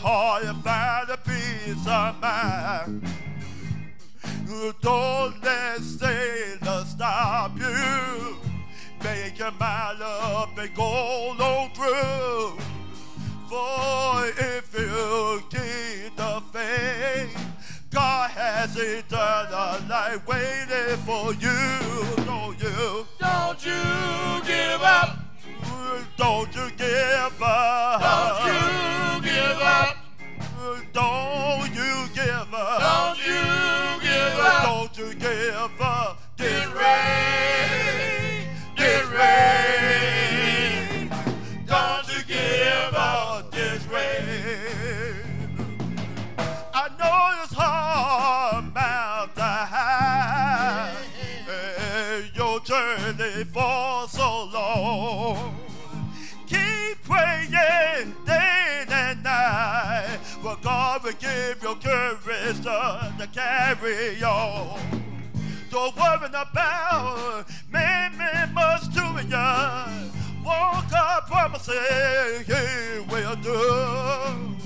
can't hardly find a peace of mind. Don't let Satan stop you. Make your mind up and go on through. For if you keep the faith, God has eternal life waiting for you. Don't you? Don't you give up. Don't you give up. Don't you give up. Don't you give up. Don't you give up. Don't you give up. This rain, this rain. Give you courage to, carry on. Don't worry about man, man must do it, yeah. What God promises He will do.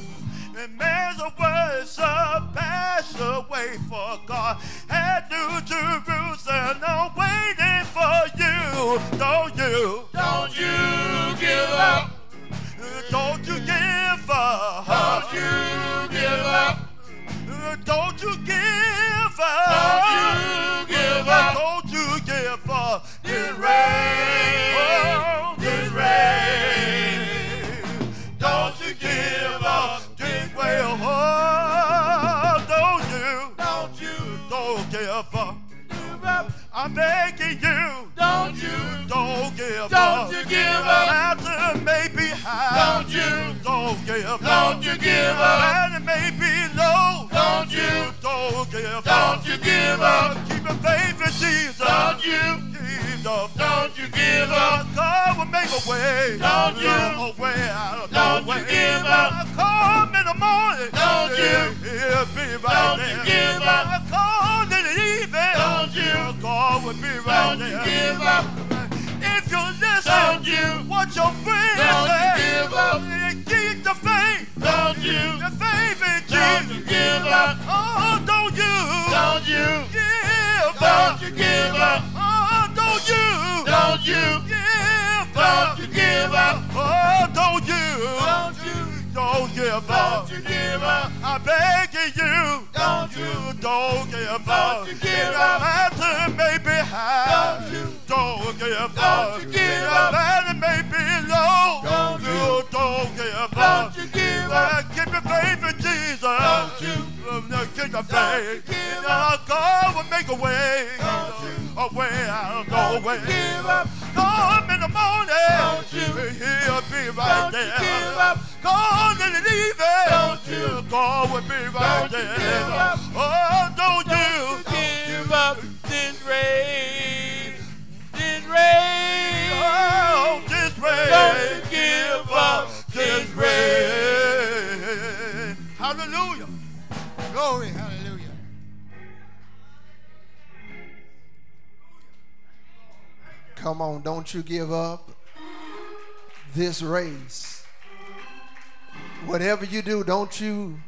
And man's words shall pass away for God. And New Jerusalem are waiting for you. Don't you? Don't you give up. Don't you give up. Don't you give up. Don't you give up. Don't you give up. Don't you give up. This rain, Oh, this rain. Don't you give up. This way, oh, I'm begging you. Don't you, Don't give up. don't you give up. Mountain may be high. Don't you, Don't give up. don't you give up. Mountain may be low. Don't you, Don't give up. don't you give up. Keep your faith in Jesus. Don't you, Keep the faith. don't you give up. God will make a way. Don't you? A way out of Don't you give up. Come in morning. Don't you? He'll be right Don't there. you give up. I come in the evening. Don't you? God will be right Don't there. you give up. If you listen, Don't you? what your friends Don't you say. give up. Keep the faith. Don't you, The faith in don't you give up. Oh, don't you? Don't you, give up? don't you give up. Oh, don't you? Don't you, give don't you give up. Oh, don't you? Don't you, Don't give up. Don't you give up. I'm begging you. Don't you don't give Don't up. you give up. matter may be high. Don't you- don't give Don't up. you give up. matter may be low. Don't you don't give up. Don't you give Uh, up. Keep your faith in Jesus. Don't you- Um, uh, Keep your faith. Uh, God will make a way. Don't you- A way out of no Don't way. give up. Come in the morning. Don't you- He'll be right Don't you there. give up. God in the evening. Don't you- God will be right Don't you there. give up. Oh, don't you. Give up this race. This race. Oh, this race. Don't you give up this race. Hallelujah. Glory, hallelujah. Come on, don't you give up this race. Whatever you do, don't you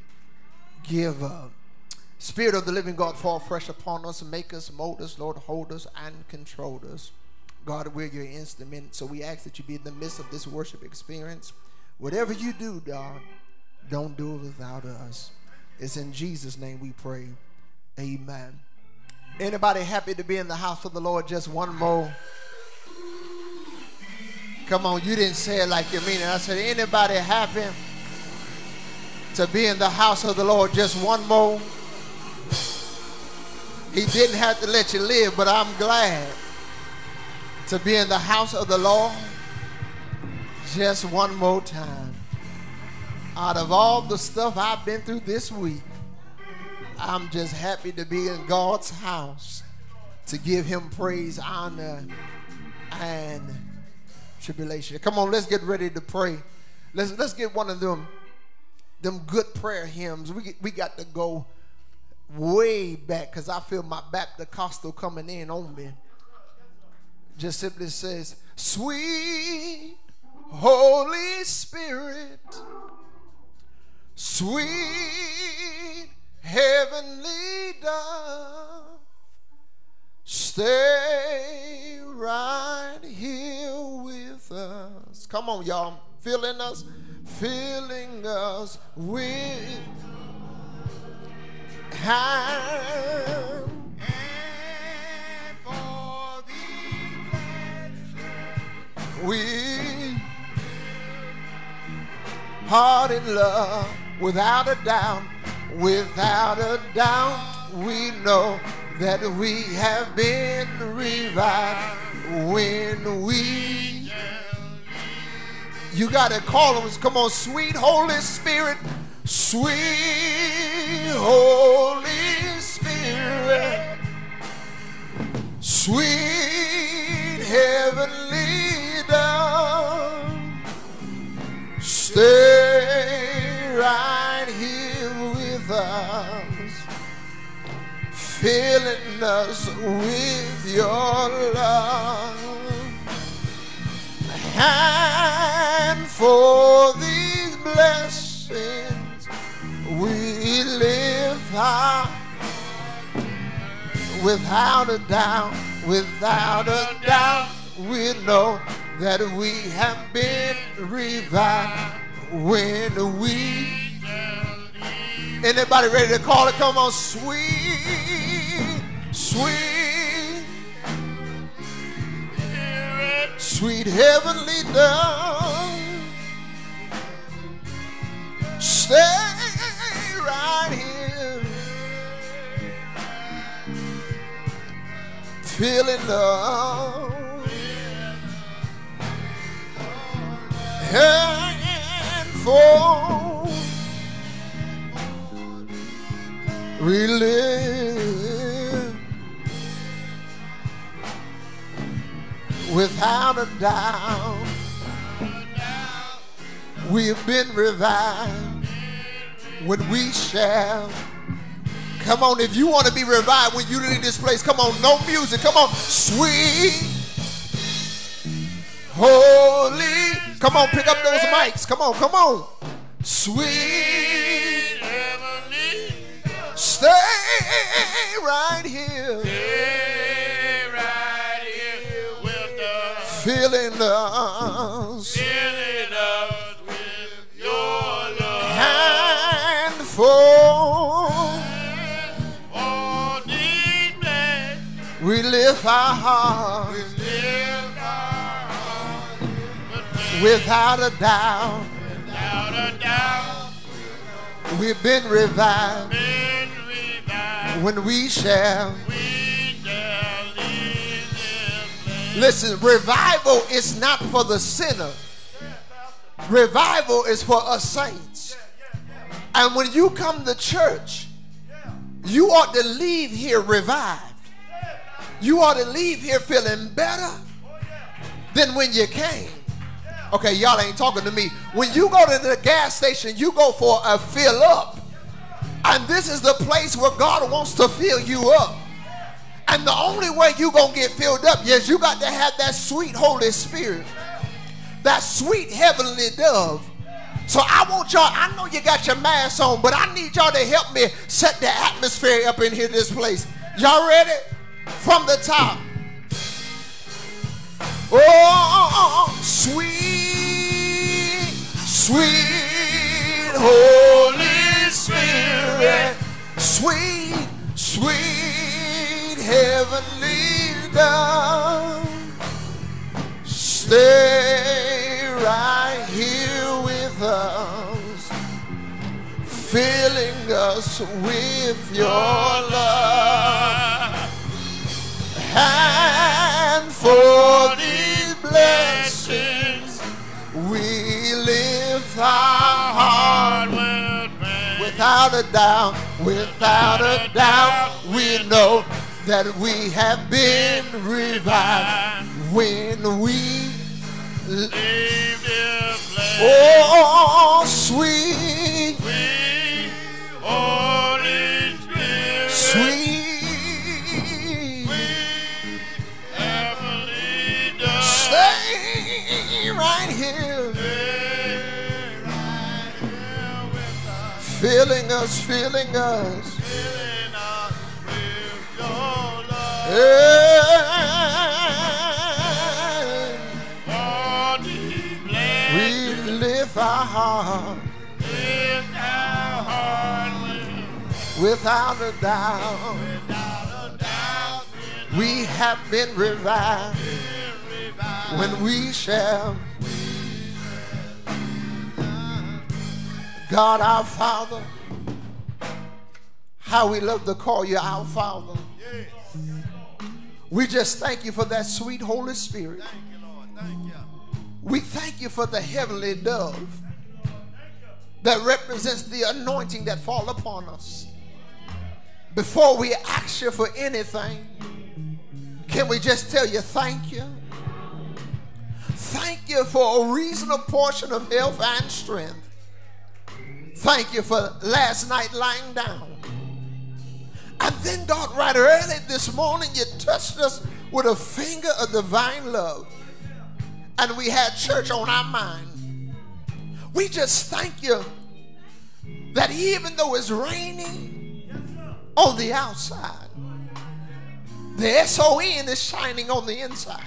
give up. Spirit of the living God, fall fresh upon us, make us, mold us, Lord, hold us and control us. God, we're your instrument, so we ask that you be in the midst of this worship experience. Whatever you do, God, don't do it without us. It's in Jesus' name we pray. Amen. Anybody happy to be in the house of the Lord? Just one more. Come on, you didn't say it like you mean it. I said, anybody happy to be in the house of the Lord? Just one more. He didn't have to let you live, but I'm glad to be in the house of the Lord just one more time. Out of all the stuff I've been through this week, I'm just happy to be in God's house to give him praise, honor, and tribulation. Come on, let's get ready to pray. Let's let's get one of them them good prayer hymns. We we got to go way back because I feel my Baptist coming in on me. Just simply says, Sweet Holy Spirit, sweet heavenly dove, stay right here with us. Come on, y'all. Filling us, filling us with hand. And for the We heart in love, without a doubt, without a doubt, we know that we have been revived when we. You got to call them. Come on, sweet Holy Spirit, sweet Holy Spirit, sweet heavenly dove. Stay right here with us, filling us with your love. And for these blessings we live high, without a doubt, without a doubt, we know that we have been revived when we. Anybody ready to call it? Come on, sweet, sweet, sweet heavenly dove. Stay right here, feeling love. and for relive without a doubt we've been revived when we shall come on if you want to be revived when you leave this place come on no music come on sweet Holy. Come on, pick up those mics. Come on, come on. Sweet. Stay right here. filling us. Filling us with your love. Handful. We lift our hearts. We lift our hearts. Without a doubt. Without a doubt. We've been revived. Been revived. When we shall. We Listen, revival is not for the sinner. Revival is for us saints. And when you come to church, you ought to leave here revived. You ought to leave here feeling better than when you came. Okay, y'all ain't talking to me. When you go to the gas station, you go for a fill up. And this is the place where God wants to fill you up. And the only way you going to get filled up is you got to have that sweet Holy Spirit, that sweet heavenly dove. So I want y'all, I know you got your mask on, but I need y'all to help me set the atmosphere up in here, this place. Y'all ready? From the top. Oh, oh, oh, oh, oh. sweet, sweet Holy Spirit, sweet, sweet heavenly dove, stay right here with us, filling us with your love. And for these blessings, we lift our heart with without a doubt, without a doubt, we know that we have been revived when we. Leave this place. Oh, sweet, Sweet Holy Spirit. sweet, stay right here, Stay right here with us. filling us, us. We lift our heart without a doubt. We have been revived revived. when we shall. God our Father, how we love to call you our Father. We just thank you for that sweet Holy Spirit. Thank you, Lord. Thank you. We thank you for the heavenly dove that represents the anointing that fall upon us. Before we ask you for anything, can we just tell you thank you? Thank you for a reasonable portion of health and strength. Thank you for last night lying down. And then, God, right early this morning, you touched us with a finger of divine love and we had church on our mind. We just thank you that even though it's raining on the outside, the SON is shining on the inside.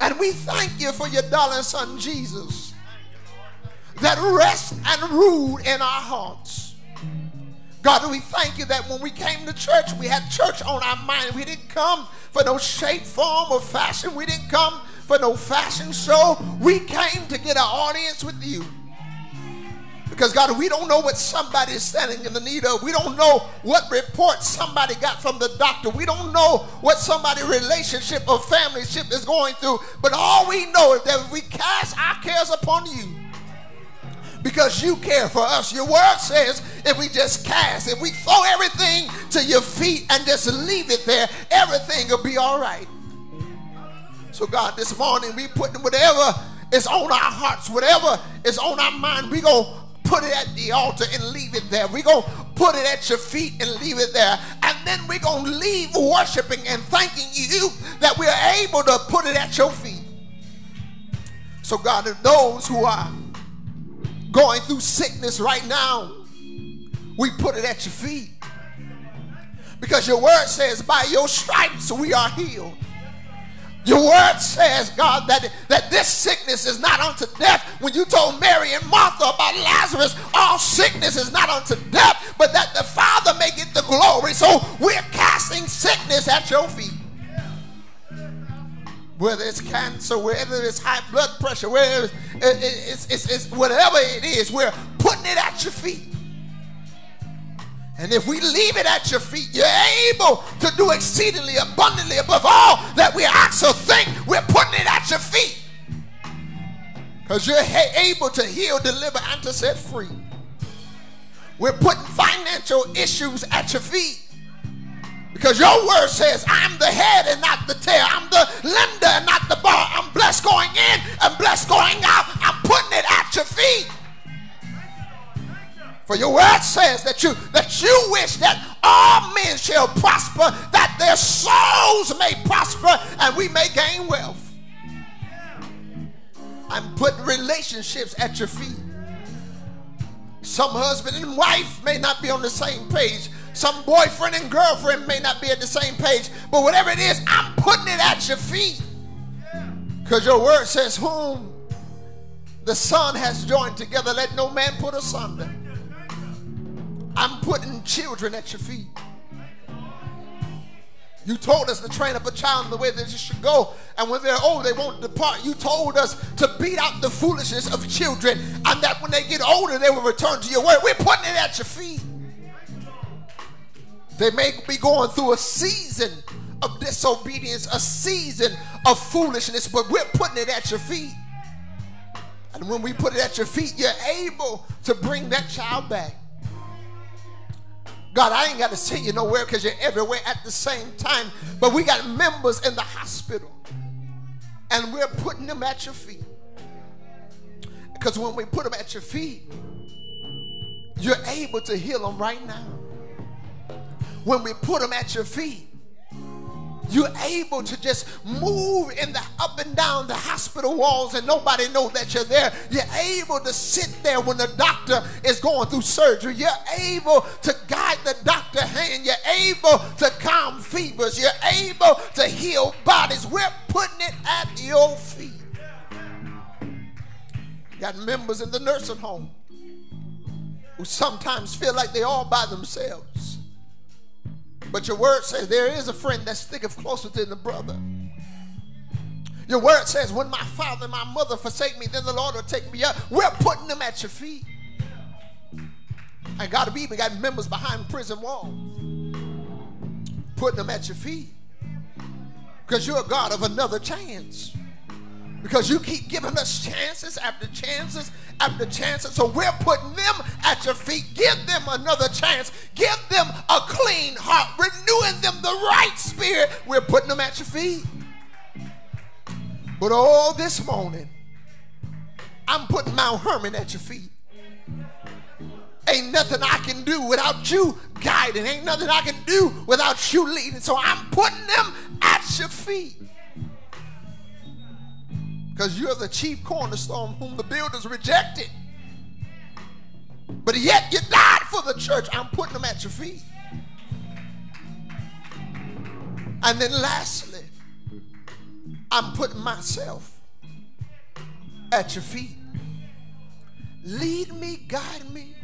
And we thank you for your darling son Jesus that rests and rule in our hearts. God, we thank you that when we came to church, we had church on our mind. We didn't come for no shape, form, or fashion. We didn't come for no fashion show. We came to get an audience with you. Because, God, we don't know what somebody is standing in the need of. We don't know what report somebody got from the doctor. We don't know what somebody's relationship or family ship is going through. But all we know is that we cast our cares upon you because you care for us. Your word says if we just cast, if we throw everything to your feet and just leave it there, everything will be all right. So, God, this morning we put whatever is on our hearts, whatever is on our mind, we to put it at the altar and leave it there. we going to put it at your feet and leave it there. And then we're going to leave worshiping and thanking you that we are able to put it at your feet. So, God, those who are going through sickness right now, we put it at your feet. Because your word says, by your stripes we are healed. Your word says, God, that, that this sickness is not unto death. When you told Mary and Martha about Lazarus, all sickness is not unto death, but that the Father may get the glory. So we're casting sickness at your feet. Whether it's cancer, whether it's high blood pressure, whether it's, it's, it's, it's, whatever it is, we're putting it at your feet. And if we leave it at your feet, you're able to do exceedingly abundantly above all that we ask or think. We're putting it at your feet. Because you're able to heal, deliver, and to set free. We're putting financial issues at your feet. Because your word says, I'm the head and not the tail. I'm the lender and not the borrower. I'm blessed going in and blessed going out. I'm putting it at your feet. For your word says that you that you wish that all men shall prosper, that their souls may prosper, and we may gain wealth. I'm putting relationships at your feet. Some husband and wife may not be on the same page. Some boyfriend and girlfriend may not be at the same page. But whatever it is, I'm putting it at your feet. Because your word says, Whom the Son has joined together, let no man put asunder. I'm putting children at your feet. You told us to train up a child in the way that they should go, and when they're old, they won't depart. You told us to beat out the foolishness of children, and that when they get older, they will return to your word. We're putting it at your feet. They may be going through a season of disobedience, a season of foolishness, but we're putting it at your feet. And when we put it at your feet, you're able to bring that child back. God, I ain't got to send you nowhere because you're everywhere at the same time. But we got members in the hospital, and we're putting them at your feet. Because when we put them at your feet, you're able to heal them right now. When we put them at your feet, you're able to just move in the up and down the hospital walls and nobody know that you're there. You're able to sit there when the doctor is going through surgery. You're able to guide the doctor hand. You're able to calm fevers. You're able to heal bodies. We're putting it at your feet. got members in the nursing home who sometimes feel like they're all by themselves. But your word says there is a friend that sticketh closer than the brother. Your word says, when my father and my mother forsake me, then the Lord will take me up. We're putting them at your feet. And God, we even got members behind prison walls. Putting them at your feet. Because you're a God of another chance. Because you keep giving us chances after chances after chances. So we're putting them at your feet. Give them another chance. Give them a clean heart. Renewing them the right spirit. We're putting them at your feet. But all this morning, I'm putting Mount Hermon at your feet. Ain't nothing I can do without you guiding. Ain't nothing I can do without you leading. So I'm putting them at your feet because you're the chief cornerstone whom the builders rejected. But yet you died for the church. I'm putting them at your feet. And then lastly, I'm putting myself at your feet. Lead me, guide me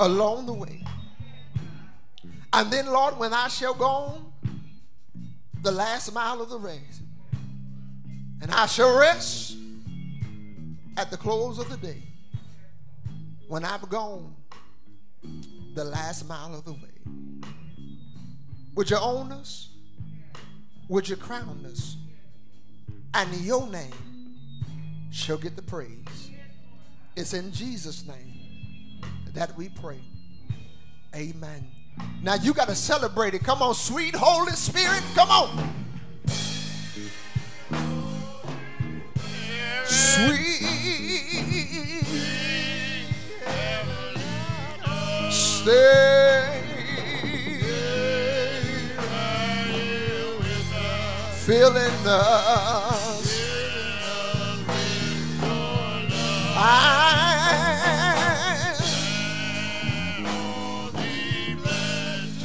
along the way. And then, Lord, when I shall go on the last mile of the race, and I shall rest at the close of the day when I've gone the last mile of the way. Would you own us? Would you crown us? And your name shall get the praise. It's in Jesus' name that we pray. Amen. Now you got to celebrate it. Come on, sweet Holy Spirit. Come on. Sweet. Stay. Filling us. I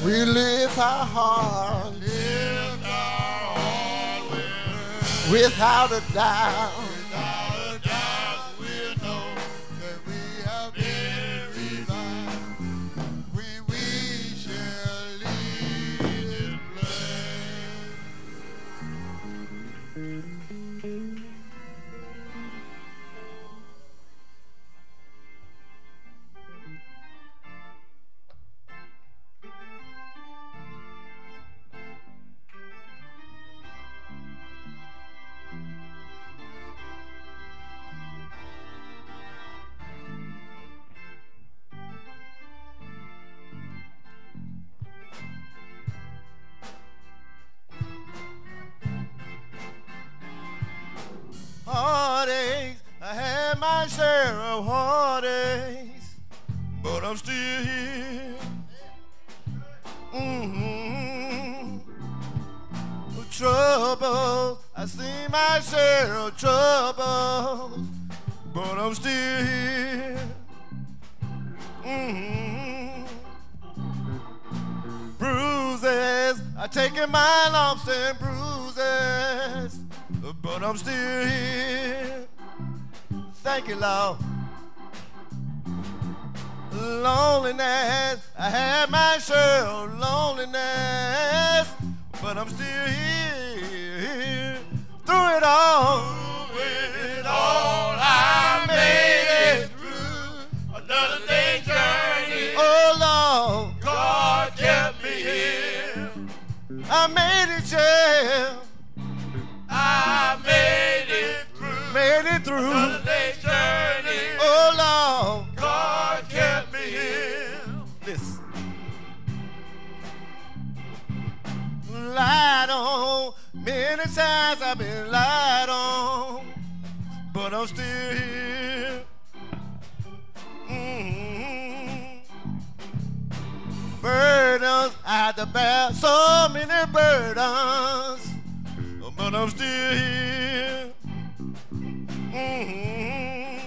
we lift our heart without a doubt. Had my share of heartaches, but I'm still here. Mm-hmm. Trouble, I see my share of troubles, but I'm still here. Mm-hmm. Bruises, I taken my lumps and bruises, but I'm still here. Thank you, Lord. Loneliness, I had my share of loneliness, but I'm still here. Through it all, Through it all, I made it through another day's journey. Oh Lord, God kept me here. I made it, yeah, I made it through made it through. another day's journey. Oh Lord, God kept me here. listen. Lied on, many times I've been lied on, but I'm still here. Mhm. Burdens I had to bear, so many burdens, I'm still here. Mhm.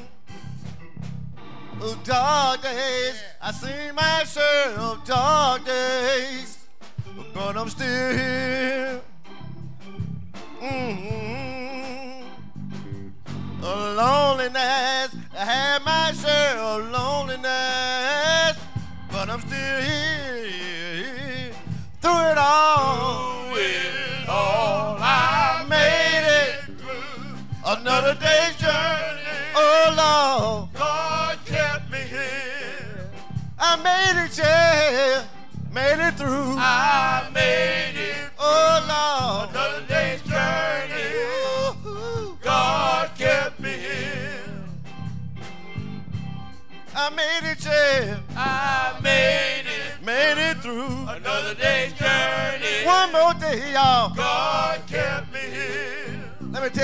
Oh, dark days, I see my share of dark days, but I'm still here.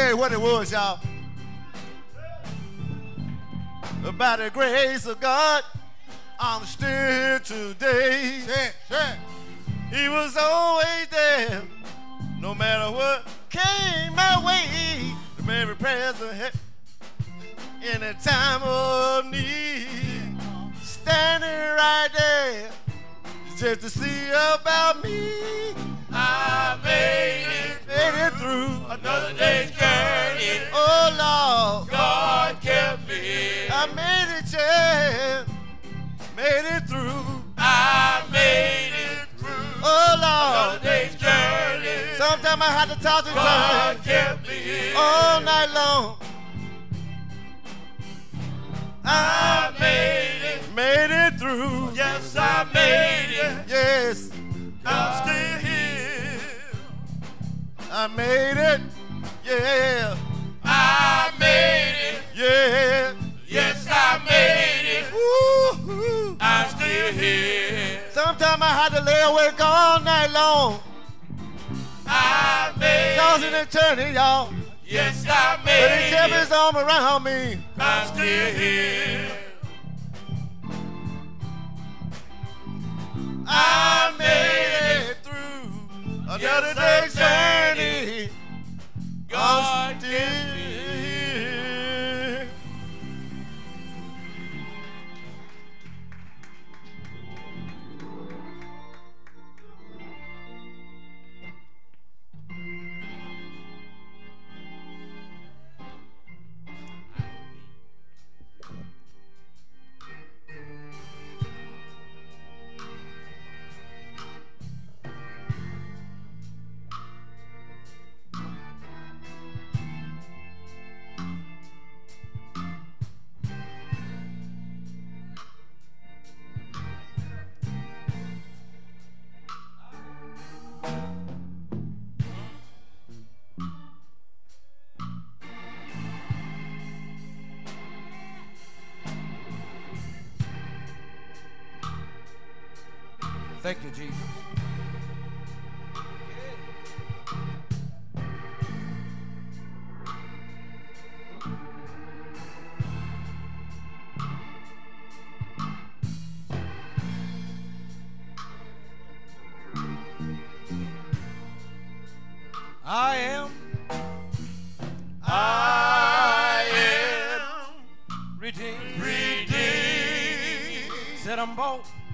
Tell you what it was, y'all. By the grace of God, I'm still here today. He was always there, no matter what came my way. The every present in a time of need, standing right there just to see about me. I made it Made it through. another day's journey. Oh Lord, God kept me here. I made it, yeah, made it through. I made it through Oh Lord, another day's journey. sometimes I had to talk to God God kept me here. all night long. I made it. Made it through. Yes, I made it. Yes, I'm still. I made it. Yeah, I made it. yeah. Yes, I made it. Woo-hoo. I'm still here. Sometimes I had to lay awake all night long. I made Tossing it. and turning, y'all. Yes, I But he made kept it. his arm around me. I'm still here. I made it another day's journey. God I'm Said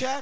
There's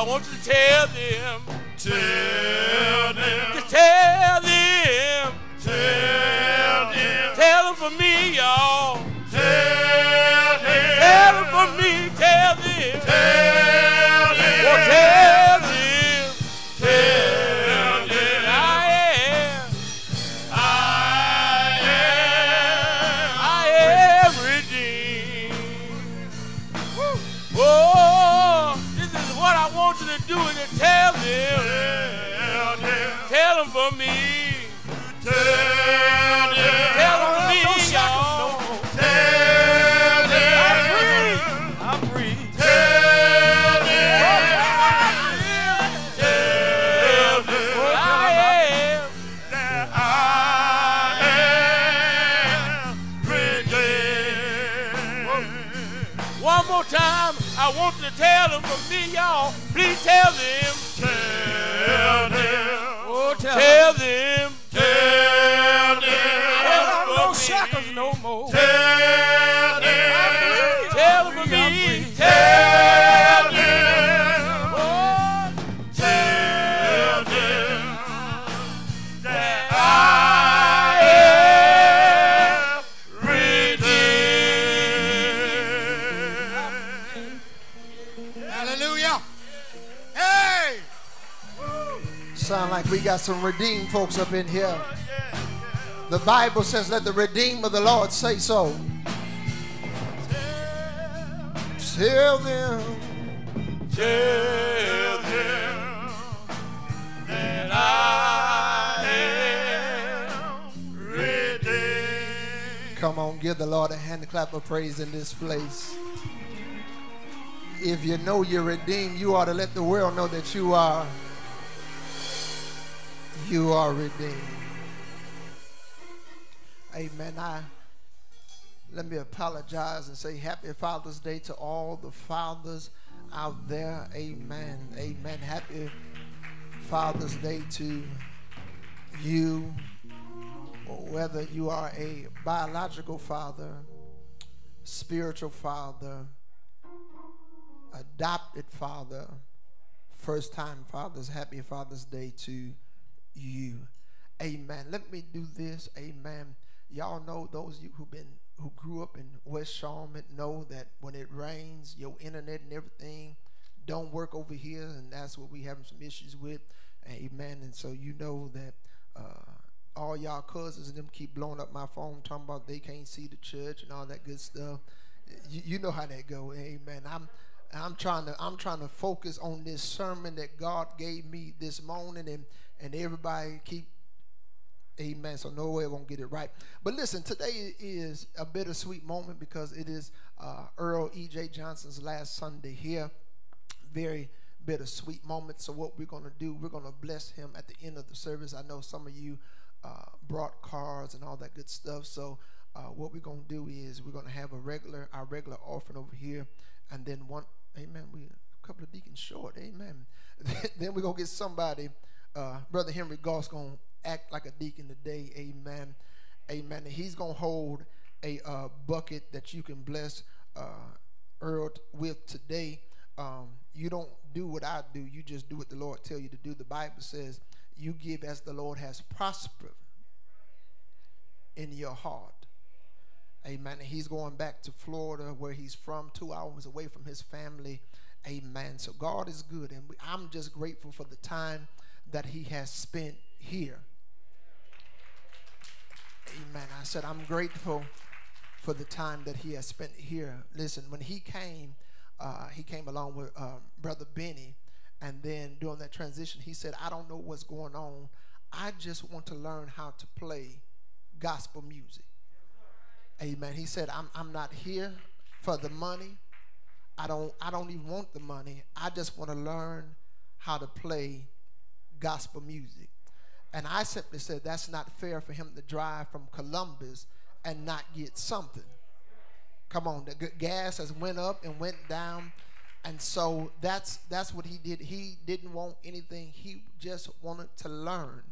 I want you to tell them. Tell got some redeemed folks up in here. The Bible says, Let the redeemed of the Lord say so. Tell them, tell them that I am redeemed. Come on, give the Lord a hand clap of praise in this place if you know you're redeemed, you ought to let the world know that you are you are redeemed. Amen. I let me apologize and say happy Father's Day to all the fathers out there. Amen. Amen. Happy Father's Day to you, whether you are a biological father, spiritual father, adopted father, first time fathers. Happy Father's Day to you. Amen. Let me do this. Amen. Y'all know those of you who've been who grew up in West Charlotte know that when it rains, your internet and everything don't work over here, and that's what we having some issues with. Amen. And so you know that uh, all y'all cousins and them keep blowing up my phone talking about they can't see the church and all that good stuff. You, you know how that go. Amen. I'm I'm trying to I'm trying to focus on this sermon that God gave me this morning and and everybody keep Amen. So no way won't get it right. But listen, today is a bittersweet moment because it is uh, Earl E.J. Johnson's last Sunday here. Very bittersweet moment. So what we're going to do, we're going to bless him at the end of the service. I know some of you uh, brought cards and all that good stuff. So uh, what we're going to do is we're going to have a regular, our regular offering over here, and then one. Amen. We a couple of deacons short. Amen. then we're gonna get somebody. Uh, Brother Henry Goss gonna act like a deacon today. Amen. Amen. And he's going to hold a uh, bucket that you can bless uh, Earl with today. Um, you don't do what I do. You just do what the Lord tell you to do. The Bible says you give as the Lord has prospered in your heart. Amen. And he's going back to Florida where he's from, two hours away from his family. Amen. So God is good. And I'm just grateful for the time that he has spent here. Amen. I said, I'm grateful for the time that he has spent here. Listen, when he came, uh, he came along with uh, Brother Benny. And then during that transition, he said, I don't know what's going on. I just want to learn how to play gospel music. Amen. He said, I'm, I'm not here for the money. I don't, I don't even want the money. I just want to learn how to play gospel music. And I simply said that's not fair for him to drive from Columbus and not get something. Come on, the gas has went up and went down. And so that's that's what he did. He didn't want anything. He just wanted to learn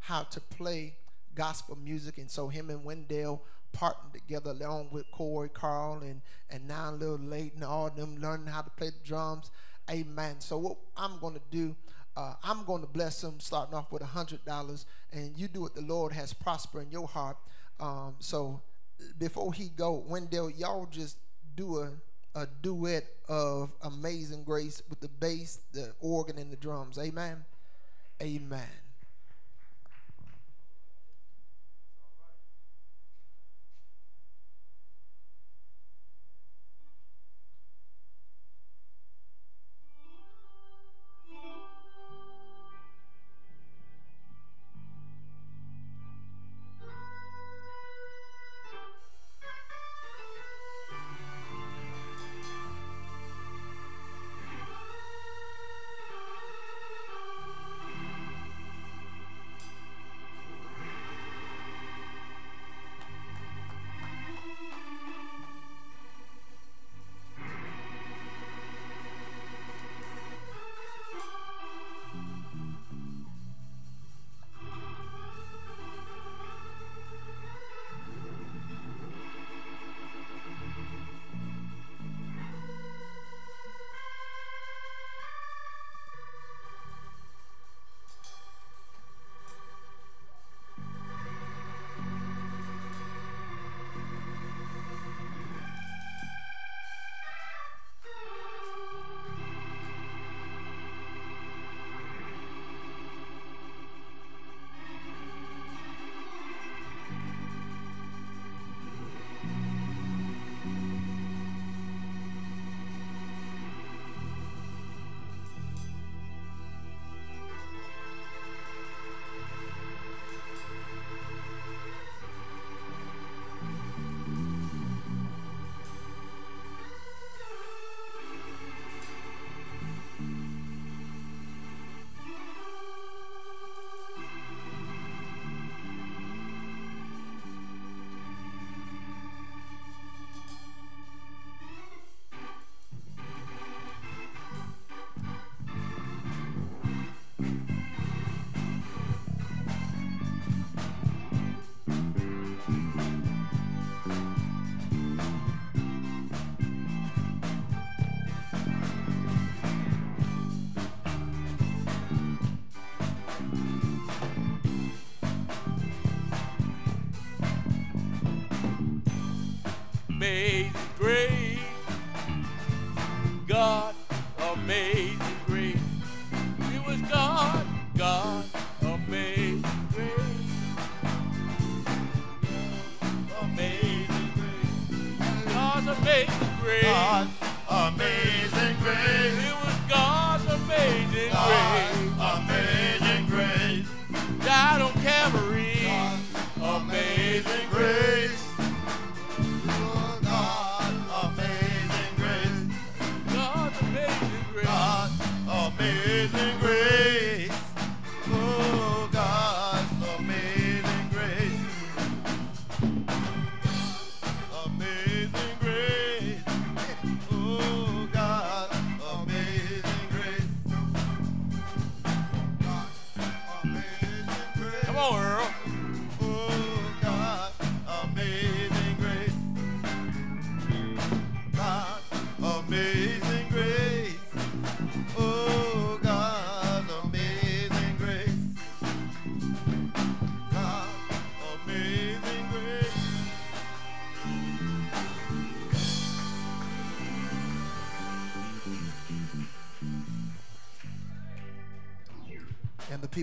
how to play gospel music. And so him and Wendell partnered together along with Corey, Carl, and and now little Leighton, all them learning how to play the drums. Amen. So what I'm going to do uh, I'm going to bless them starting off with a $100, and you do what the Lord has prospered in your heart. Um, so before he go, Wendell, y'all just do a, a duet of Amazing Grace with the bass, the organ, and the drums. Amen. Amen.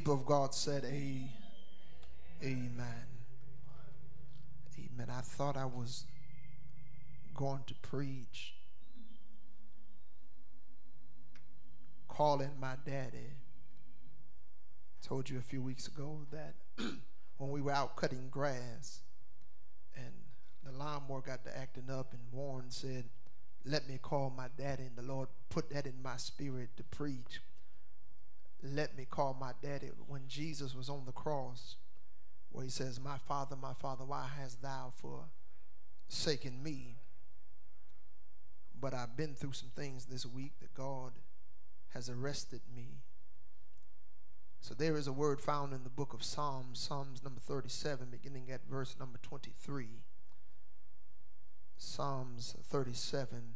People of God said, Amen. Amen. I thought I was going to preach, calling my daddy. Told you a few weeks ago that when we were out cutting grass and the lawnmower got to acting up, and Warren said, Let me call my daddy, and the Lord put that in my spirit to preach let me call my daddy when Jesus was on the cross, where he says, My father, my father, why hast thou forsaken me? But I've been through some things this week that God has arrested me. So there is a word found in the book of Psalms, Psalms number 37, beginning at verse number 23. Psalms 37,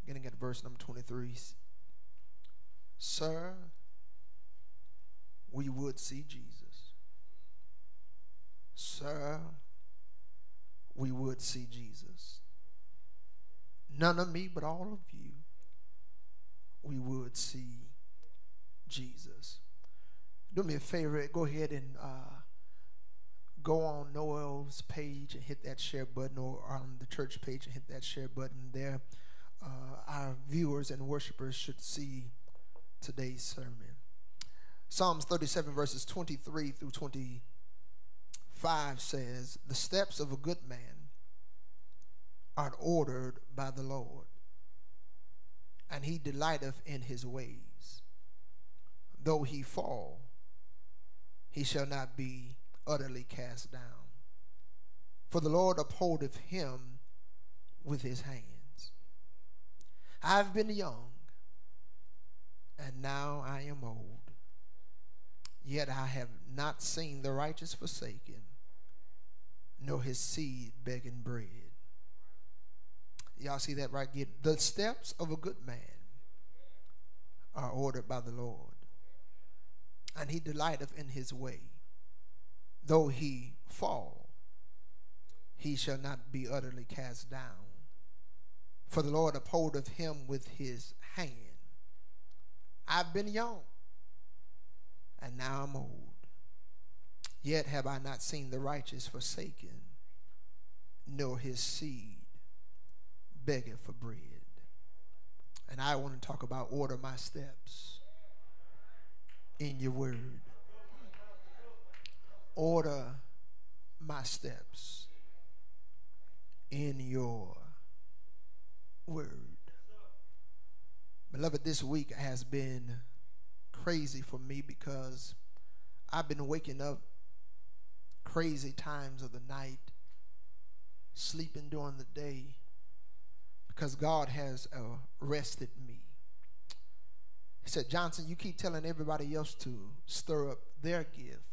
beginning at verse number 23. Sir, we would see Jesus. Sir, we would see Jesus. None of me, but all of you, we would see Jesus. Do me a favor, go ahead and uh, go on Noel's page and hit that share button, or on the church page and hit that share button there. Uh, our viewers and worshipers should see today's sermon. Psalms 37, verses 23 through 25 says, The steps of a good man are ordered by the Lord, and he delighteth in his ways. Though he fall, he shall not be utterly cast down. For the Lord upholdeth him with his hands. I've been young, and now I am old. Yet I have not seen the righteous forsaken, nor his seed begging bread. Y'all see that right? Get the steps of a good man are ordered by the Lord, and he delighteth in his way. Though he fall, he shall not be utterly cast down. For the Lord upholdeth him with his hand. I've been young, and now I'm old. Yet have I not seen the righteous forsaken, nor his seed begging for bread. And I want to talk about order my steps in your word. Order my steps in your word. Beloved, this week has been crazy for me because I've been waking up crazy times of the night, sleeping during the day, because God has arrested me. He said, Johnson, you keep telling everybody else to stir up their gift,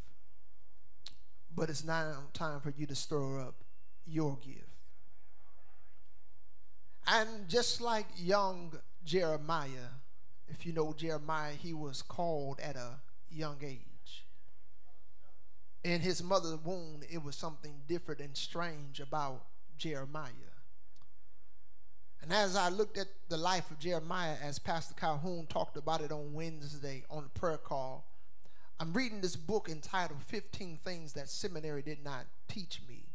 but it's now time for you to stir up your gift. And just like young Jeremiah, if you know Jeremiah, he was called at a young age. In his mother's womb, it was something different and strange about Jeremiah. And as I looked at the life of Jeremiah, as Pastor Calhoun talked about it on Wednesday on the prayer call, I'm reading this book entitled 15 Things That Seminary Did Not Teach Me.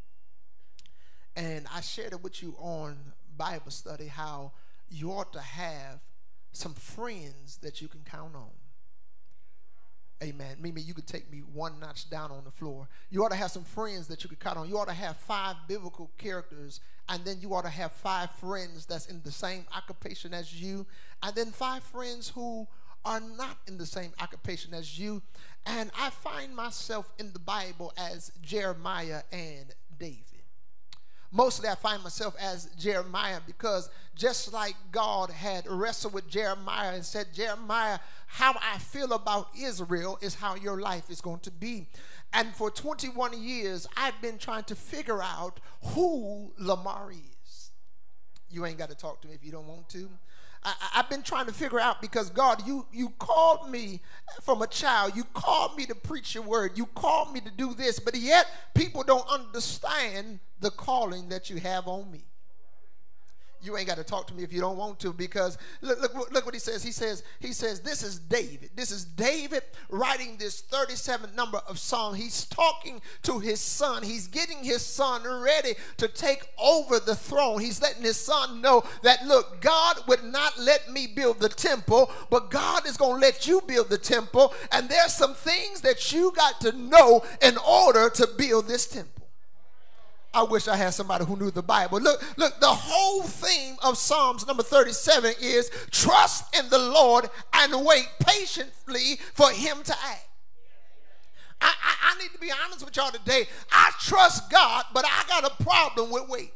And I shared it with you on Bible study how you ought to have some friends that you can count on. Amen. Maybe you could take me one notch down on the floor. You ought to have some friends that you could count on. You ought to have five biblical characters, and then you ought to have five friends that's in the same occupation as you, and then five friends who are not in the same occupation as you. And I find myself in the Bible as Jeremiah and David. Mostly I find myself as Jeremiah because just like God had wrestled with Jeremiah and said, Jeremiah, how I feel about Israel is how your life is going to be. And for 21 years, I've been trying to figure out who Lamar is. You ain't got to talk to me if you don't want to. I, have been trying to figure out because God, you you called me from a child. You called me to preach your word. You called me to do this, but yet people don't understand the calling that you have on me you ain't got to talk to me if you don't want to because look, look, look what he says. He says he says this is david. This is david writing this 37th number of song. He's talking to his son. He's getting his son ready to take over the throne. He's letting his son know that look god would not let me build the temple but god is going to let you build the temple. And there's some things that you got to know in order to build this temple I wish I had somebody who knew the Bible. Look, look, the whole theme of Psalms number 37 is trust in the Lord and wait patiently for him to act. I, I, I need to be honest with y'all today. I trust God, but I got a problem with waiting.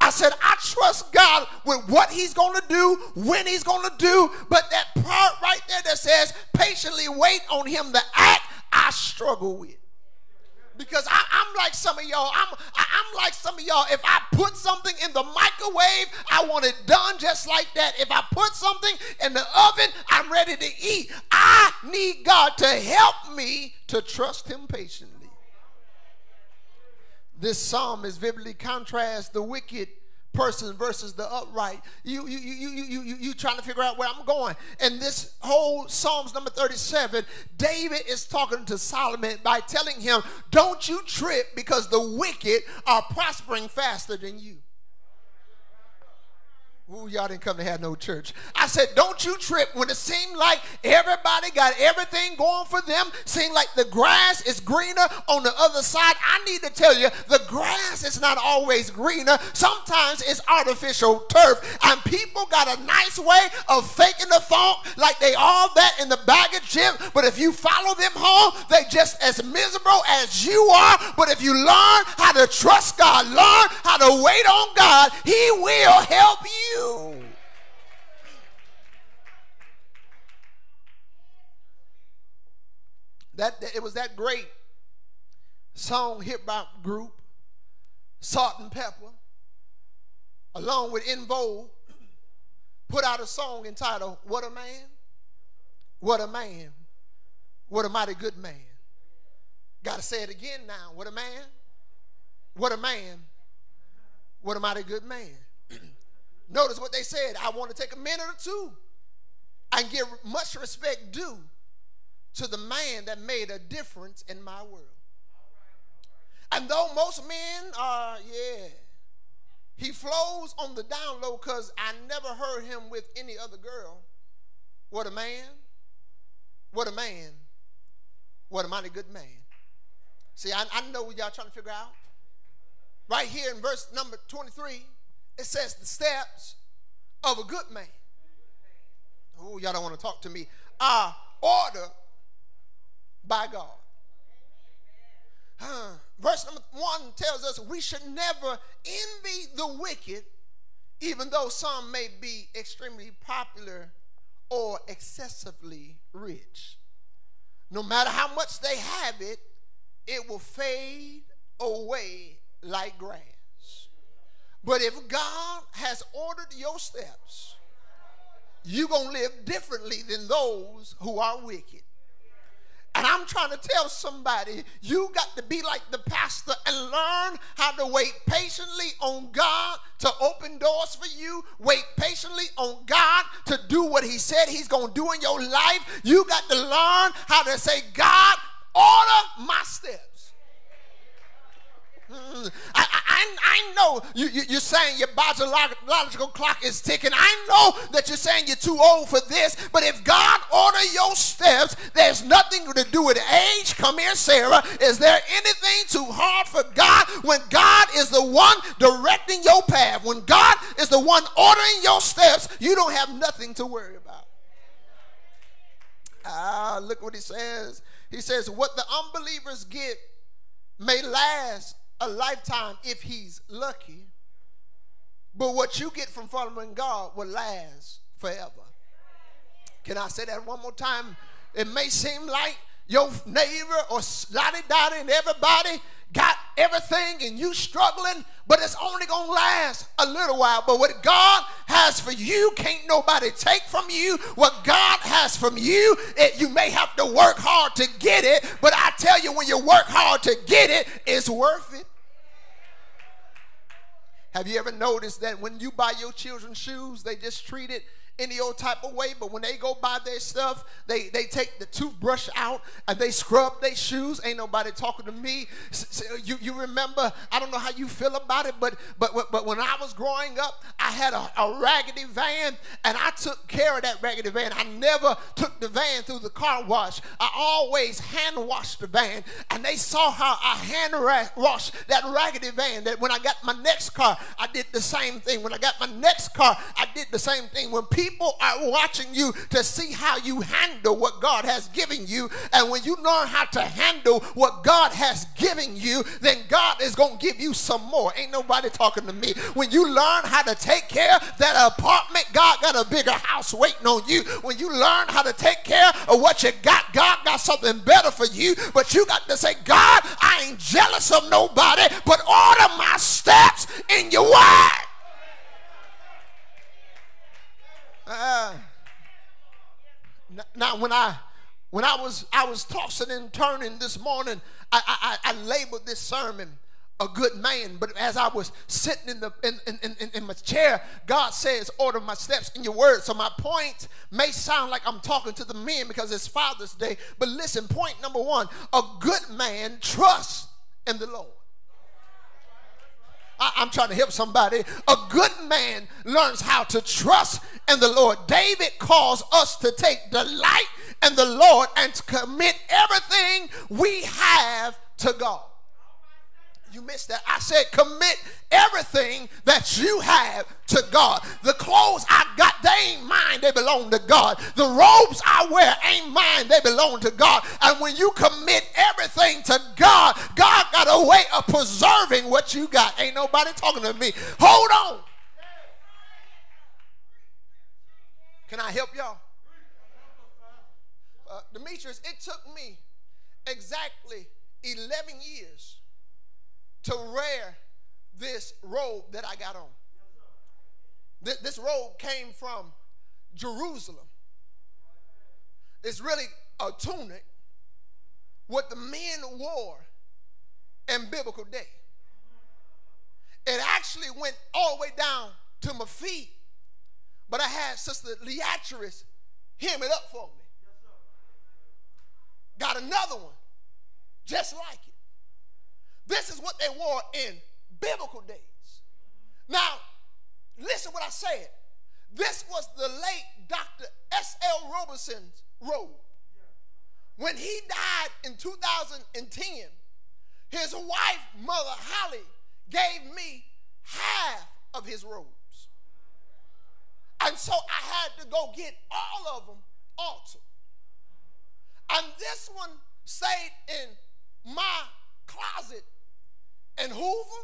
I said, I trust God with what He's going to do, when He's going to do, but that part right there that says patiently wait on Him to act, I struggle with because I, am like some of y'all. I'm, I'm like some of y'all. If I put something in the microwave, I want it done just like that. If I put something in the oven, I'm ready to eat. I need God to help me to trust Him patiently. This psalm is vividly contrasts the wicked person versus the upright. You, you, you, you, you, you, you trying to figure out where I'm going. And this whole Psalms number 37, David is talking to Solomon by telling him, Don't you trip because the wicked are prospering faster than you. Ooh, y'all didn't come to have no church. I said, don't you trip when it seemed like everybody got everything going for them. Seemed like the grass is greener on the other side. I need to tell you, the grass is not always greener. Sometimes it's artificial turf. And people got a nice way of faking the funk like they all that in the bag of chips. But if you follow them home, they just as miserable as you are. But if you learn how to trust God, learn how to wait on God, He will help you you. That it was that great song hip hop group, Salt-N-Pepa, along with En Vogue, put out a song entitled "What a Man, What a Man, What a Mighty Good Man." Got to say it again now. What a man, what a man, what a mighty good man. Notice what they said. I want to take a minute or two and give much respect due to the man that made a difference in my world. And though most men are, yeah, he flows on the down low because I never heard him with any other girl. What a man. What a man. What a mighty good man. See, I, I know what y'all trying to figure out. Right here in verse number 23 it says the steps of a good man. Oh, y'all don't want to talk to me. Are ordered by God. Huh. Verse number one tells us we should never envy the wicked, even though some may be extremely popular or excessively rich. No matter how much they have it, it will fade away like grass. But if God has ordered your steps, you're going to live differently than those who are wicked. And I'm trying to tell somebody, you got to be like the pastor and learn how to wait patiently on God to open doors for you, wait patiently on God to do what He said He's going to do in your life, you got to learn how to say, God, order my steps. I, I, I know you, you, are saying your biological clock is ticking. I know that you're saying you're too old for this, but if God order your steps, there's nothing to do with age. Come here, Sarah. Is there anything too hard for God when God is the one directing your path? When God is the one ordering your steps, you don't have nothing to worry about. Ah, look what he says. He says, What the unbelievers get may last a lifetime if he's lucky. But what you get from following God will last forever. Can I say that one more time? It may seem like your neighbor or lottie dottie and everybody got everything and you struggling, but it's only gonna last a little while. But what God has for you, can't nobody take from you. What God has from you, it, you may have to work hard to get it, but I tell you, when you work hard to get it, it's worth it. Have you ever noticed that when you buy your children shoes, they just treat it any old type of way, but when they go buy their stuff, they, they take the toothbrush out and they scrub their shoes. Ain't nobody talking to me. You, you remember, I don't know how you feel about it, but but but when I was growing up, I had a, a raggedy van and I took care of that raggedy van. I never took the van through the car wash. I always hand washed the van, and they saw how I hand washed that raggedy van. That when I got my next car, I did the same thing. When I got my next car, I did the same thing. When people people are watching you to see how you handle what God has given you. And when you learn how to handle what God has given you, then God is going to give you some more. Ain't nobody talking to me. When you learn how to take care of that apartment, God got a bigger house waiting on you. When you learn how to take care of what you got, God got something better for you. But you got to say, God, I ain't jealous of nobody, but order my steps in your word. Uh, now, when I when I was I was tossing and turning this morning, I, I, I labeled this sermon a good man. But as I was sitting in the in, in, in, in, my chair, God says, order my steps in your word. So my point may sound like I'm talking to the men because it's Father's Day. But listen, point number one, a good man trusts in the Lord. I, am trying to help somebody. A good man learns how to trust in the Lord. David calls us to take delight in the Lord and to commit everything we have to God. You missed that. I said, commit everything that you have to God. The clothes I got, they ain't mine, they belong to God. The robes I wear ain't mine, they belong to God. And when you commit everything to God, God got a way of preserving what you got. Ain't nobody talking to me. Hold on. Can I help y'all? Uh, Demetrius, it took me exactly 11 years to wear this robe that I got on. This, this robe came from Jerusalem. It's really a tunic what the men wore in biblical day. It actually went all the way down to my feet, but I had Sister Leatrice hem it up for me. Got another one just like it. This is what they wore in biblical days. Now, listen what I said. This was the late Dr. S.L. Robeson's robe. When he died in 2010, his wife, Mother Holly, gave me half of his robes. And so I had to go get all of them altered. And this one stayed in my closet in Hoover,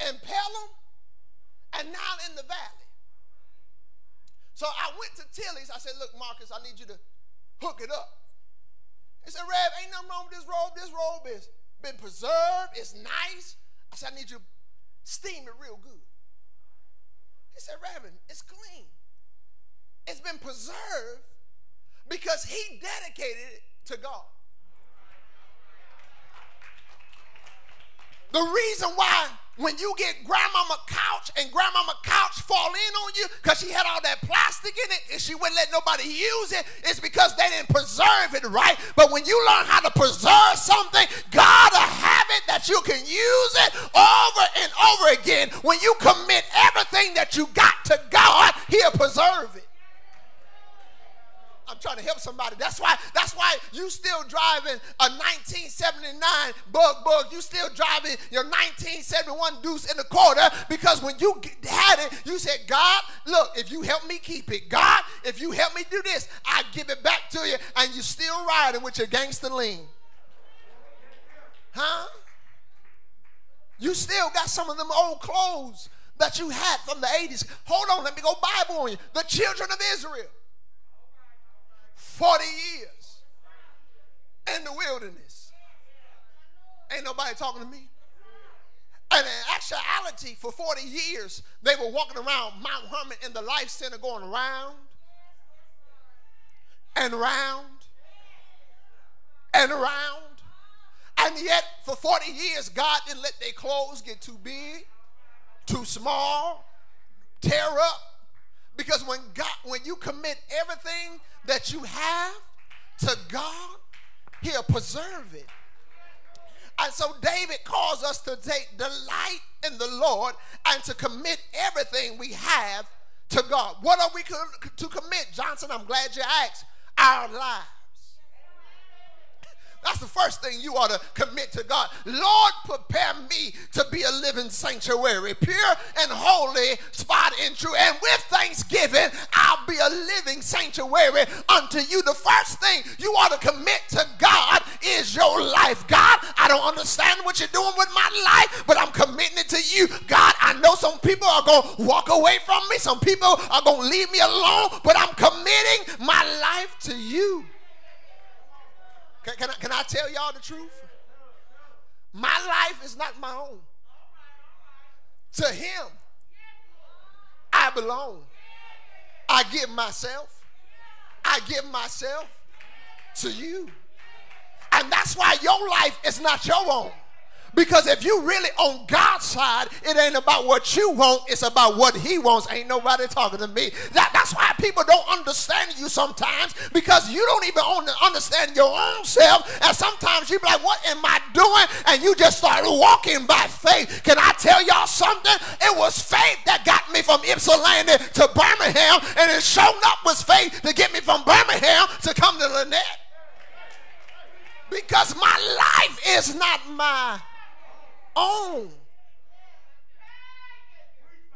and Pelham, and now in the valley. So I went to Tilly's. I said, Look, Marcus, I need you to hook it up. He said, Rev, ain't nothing wrong with this robe. This robe has been preserved. It's nice. I said, I need you to steam it real good. He said, Reverend, it's clean. It's been preserved because he dedicated it to God. The reason why when you get grandmama couch and grandmama couch fall in on you because she had all that plastic in it and she wouldn't let nobody use it's because they didn't preserve it right. But when you learn how to preserve something, God will have it that you can use it over and over again. When you commit everything that you got to God, He'll preserve it. I'm trying to help somebody. That's why, that's why you still driving a 1979 bug bug. You still driving your 1971 deuce in the quarter because when you had it, you said, God, look, if you help me keep it, God, if you help me do this, I give it back to you. And you still riding with your gangster lean. Huh? You still got some of them old clothes that you had from the 80s. Hold on, let me go Bible on you. The children of Israel 40 years in the wilderness. Ain't nobody talking to me. And in actuality, for 40 years, they were walking around Mount Hermon in the Life Center going round and round and round. And yet, for 40 years, God didn't let their clothes get too big, too small, tear up. Because when God, when you commit everything that you have to God, He'll preserve it. And so David calls us to take delight in the Lord and to commit everything we have to God. What are we to commit, Johnson? I'm glad you asked. Our lives. That's the first thing you ought to commit to God. Lord, prepare me to be a living sanctuary, pure and holy, spot and true. And with thanksgiving, I'll be a living sanctuary unto you. The first thing you ought to commit to God is your life. God, I don't understand what you're doing with my life, but I'm committing it to you. God, I know some people are going to walk away from me, some people are going to leave me alone, but I'm committing my life to you. Can, can, I, can I tell y'all the truth? My life is not my own. To Him, I belong. I give myself. I give myself to you. And that's why your life is not your own. Because if you really on God's side, it ain't about what you want, it's about what He wants. Ain't nobody talking to me. That, that's why people don't understand you sometimes because you don't even understand your own self. And sometimes you be like, What am I doing? And you just start walking by faith. Can I tell y'all something? It was faith that got me from Ypsilanti to Birmingham, and it shown up was faith to get me from Birmingham to come to Lanett. Because my life is not my own.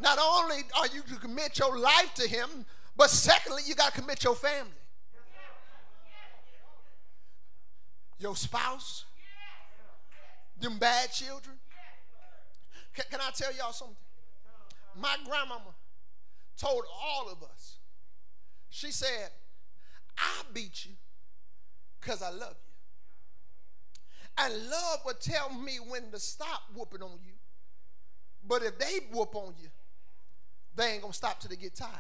Not only are you to commit your life to Him, but secondly, you got to commit your family. Your spouse, them bad children. Can, can I tell y'all something? My grandmama told all of us, she said, I beat you because I love you. And love will tell me when to stop whooping on you. But if they whoop on you, they ain't gonna stop till they get tired.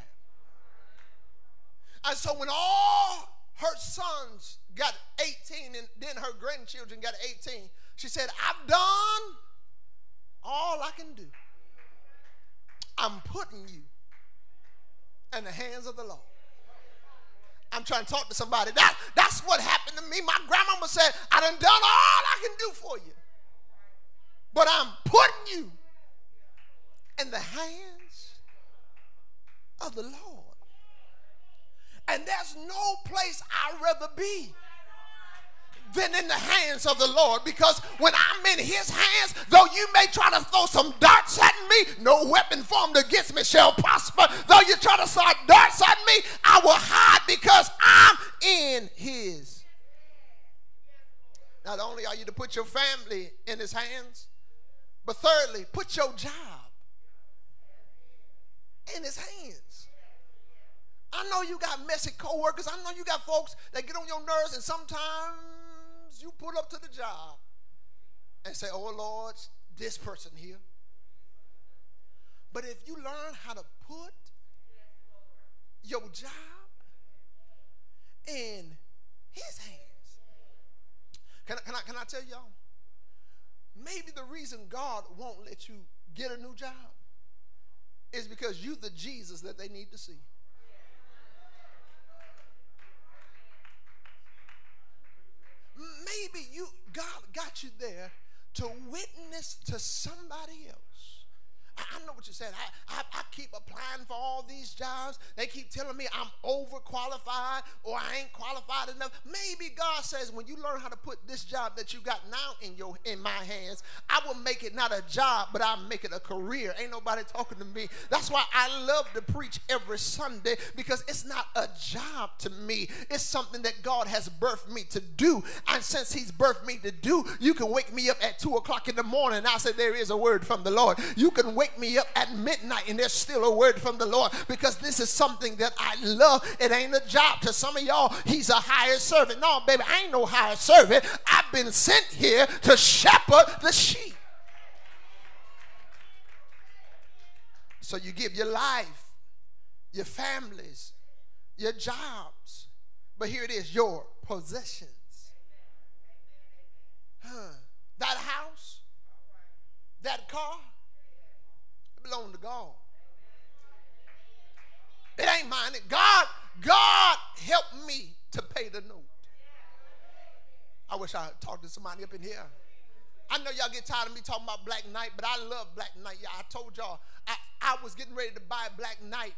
And so when all her sons got 18 and then her grandchildren got 18, she said, I've done all I can do. I'm putting you in the hands of the Lord. I'm trying to talk to somebody. That, that's what happened to me. My grandmama said, I done done all I can do for you. But I'm putting you in the hands of the Lord. And there's no place I'd rather be than in the hands of the Lord. Because when I'm in his hands, though you may try to throw some darts at me, no weapon formed against me shall prosper. Though you try to start darts at me, I will hide because I'm in his. Not only are you to put your family in his hands, but thirdly, put your job in his hands. I know you got messy coworkers. I know you got folks that get on your nerves, and sometimes you pull up to the job and say, Oh Lord, this person here. But if you learn how to put your job in his hands, can I, can I, can I tell y'all? maybe the reason God won't let you get a new job is because you the Jesus that they need to see. Maybe you God got you there to witness to somebody else. I, know what you're saying. I, I, I, keep applying for all these jobs. They keep telling me I'm overqualified or I ain't qualified enough. Maybe God says when you learn how to put this job that you got now in your in my hands, I will make it not a job, but I'll make it a career. Ain't nobody talking to me. That's why I love to preach every Sunday because it's not a job to me. It's something that God has birthed me to do. And since He's birthed me to do, you can wake me up at two o'clock in the morning. I said, There is a word from the Lord. You can wake me up at midnight and there's still a word from the Lord because this is something that I love. It ain't a job. To some of y'all, he's a hired servant. No, baby, I ain't no hired servant. I've been sent here to shepherd the sheep. So you give your life, your families, your jobs, but here it is your possessions. Huh. That house, that car, belong to God. It ain't mine. God, God helped me to pay the note. I wish I talked to somebody up in here. I know y'all get tired of me talking about Black Knight, but I love Black Knight. Yeah, I told y'all I, I was getting ready to buy Black Knight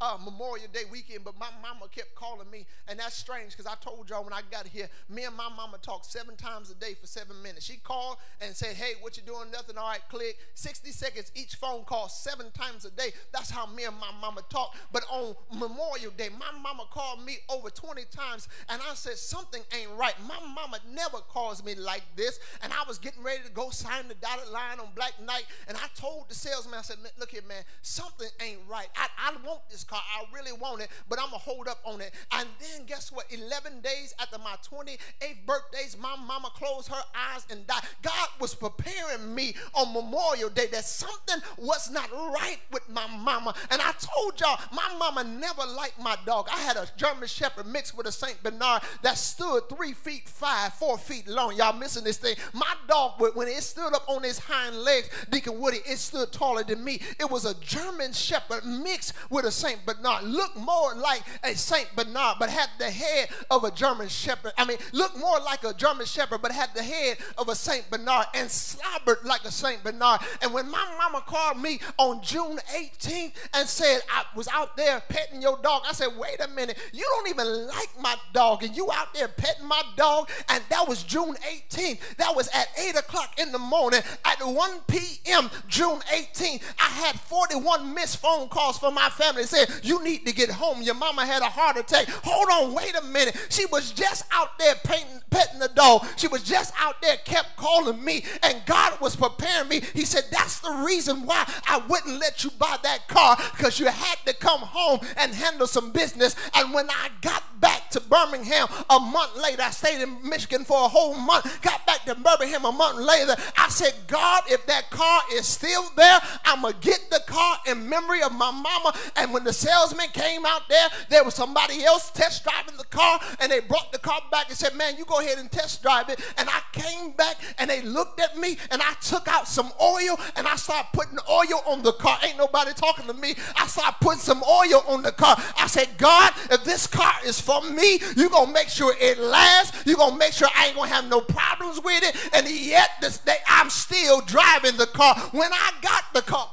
uh, Memorial Day weekend, but my mama kept calling me, and that's strange because I told y'all when I got here, me and my mama talked seven times a day for seven minutes. She called and said, "Hey, what you doing? Nothing. All right, click. 60 seconds each phone call, seven times a day. That's how me and my mama talk. But on Memorial Day, my mama called me over 20 times, and I said something ain't right. My mama never calls me like this, and I was getting ready to go sign the dotted line on Black Knight, and I told the salesman, I said, "Look here, man, something ain't right. I, I want this car. I really want it, but I'm going to hold up on it. And then guess what? 11 days after my 28th birthdays, my mama closed her eyes and died. God was preparing me on Memorial Day that something was not right with my mama. And I told y'all, my mama never liked my dog. I had a German Shepherd mixed with a St. Bernard that stood three feet five, four feet long. Y'all missing this thing. My dog, when it stood up on its hind legs, Deacon Woody, it stood taller than me. It was a German Shepherd mixed with a St. Bernard. Bernard looked more like a Saint Bernard, but had the head of a German Shepherd. I mean, looked more like a German Shepherd, but had the head of a Saint Bernard and slobbered like a Saint Bernard. And when my mama called me on June 18th and said I was out there petting your dog, I said, wait a minute, you don't even like my dog, and you out there petting my dog, and that was June 18th. That was at 8 o'clock in the morning. At 1 p.m., June 18th, I had 41 missed phone calls from my family saying, you need to get home. Your mama had a heart attack. Hold on, wait a minute. She was just out there painting, petting the dog. She was just out there, kept calling me, and God was preparing me. He said, That's the reason why I wouldn't let you buy that car because you had to come home and handle some business. And when I got back to Birmingham a month later, I stayed in Michigan for a whole month, got back to Birmingham a month later. I said, God, if that car is still there, I'm going to get the car in memory of my mama. And when the salesman came out there. There was somebody else test driving the car, and they brought the car back and said, Man, you go ahead and test drive it. And I came back and they looked at me, and I took out some oil and I started putting oil on the car. Ain't nobody talking to me. I started putting some oil on the car. I said, God, if this car is for me, you're going to make sure it lasts. You're going to make sure I ain't going to have no problems with it. And yet, this day, I'm still driving the car. When I got the car,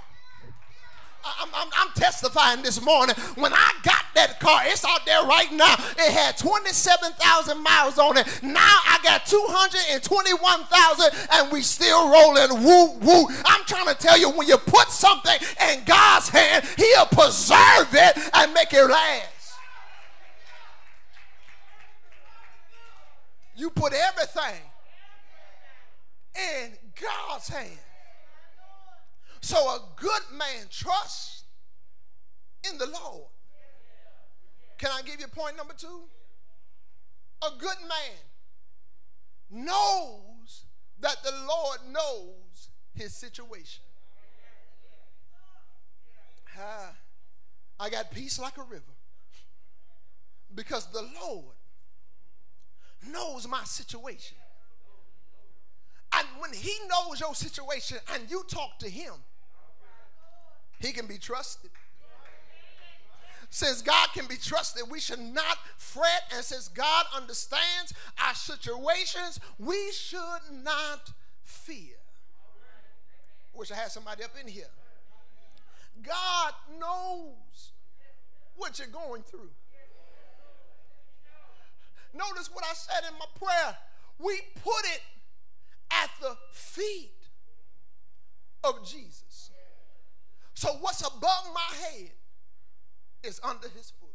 I'm, I'm, I'm, testifying this morning. When I got that car, it's out there right now. It had 27,000 miles on it. Now I got 221,000 and we still rolling. Woo, woo. I'm trying to tell you, when you put something in God's hand, He'll preserve it and make it last. You put everything in God's hand. So a good man trusts in the Lord. Can I give you point number two? A good man knows that the Lord knows his situation. Ah, I got peace like a river because the Lord knows my situation. And when he knows your situation and you talk to him, he can be trusted. Since God can be trusted, we should not fret. And since God understands our situations, we should not fear. Wish I had somebody up in here. God knows what you're going through. Notice what I said in my prayer. We put it at the feet of Jesus. So, what's above my head is under his foot.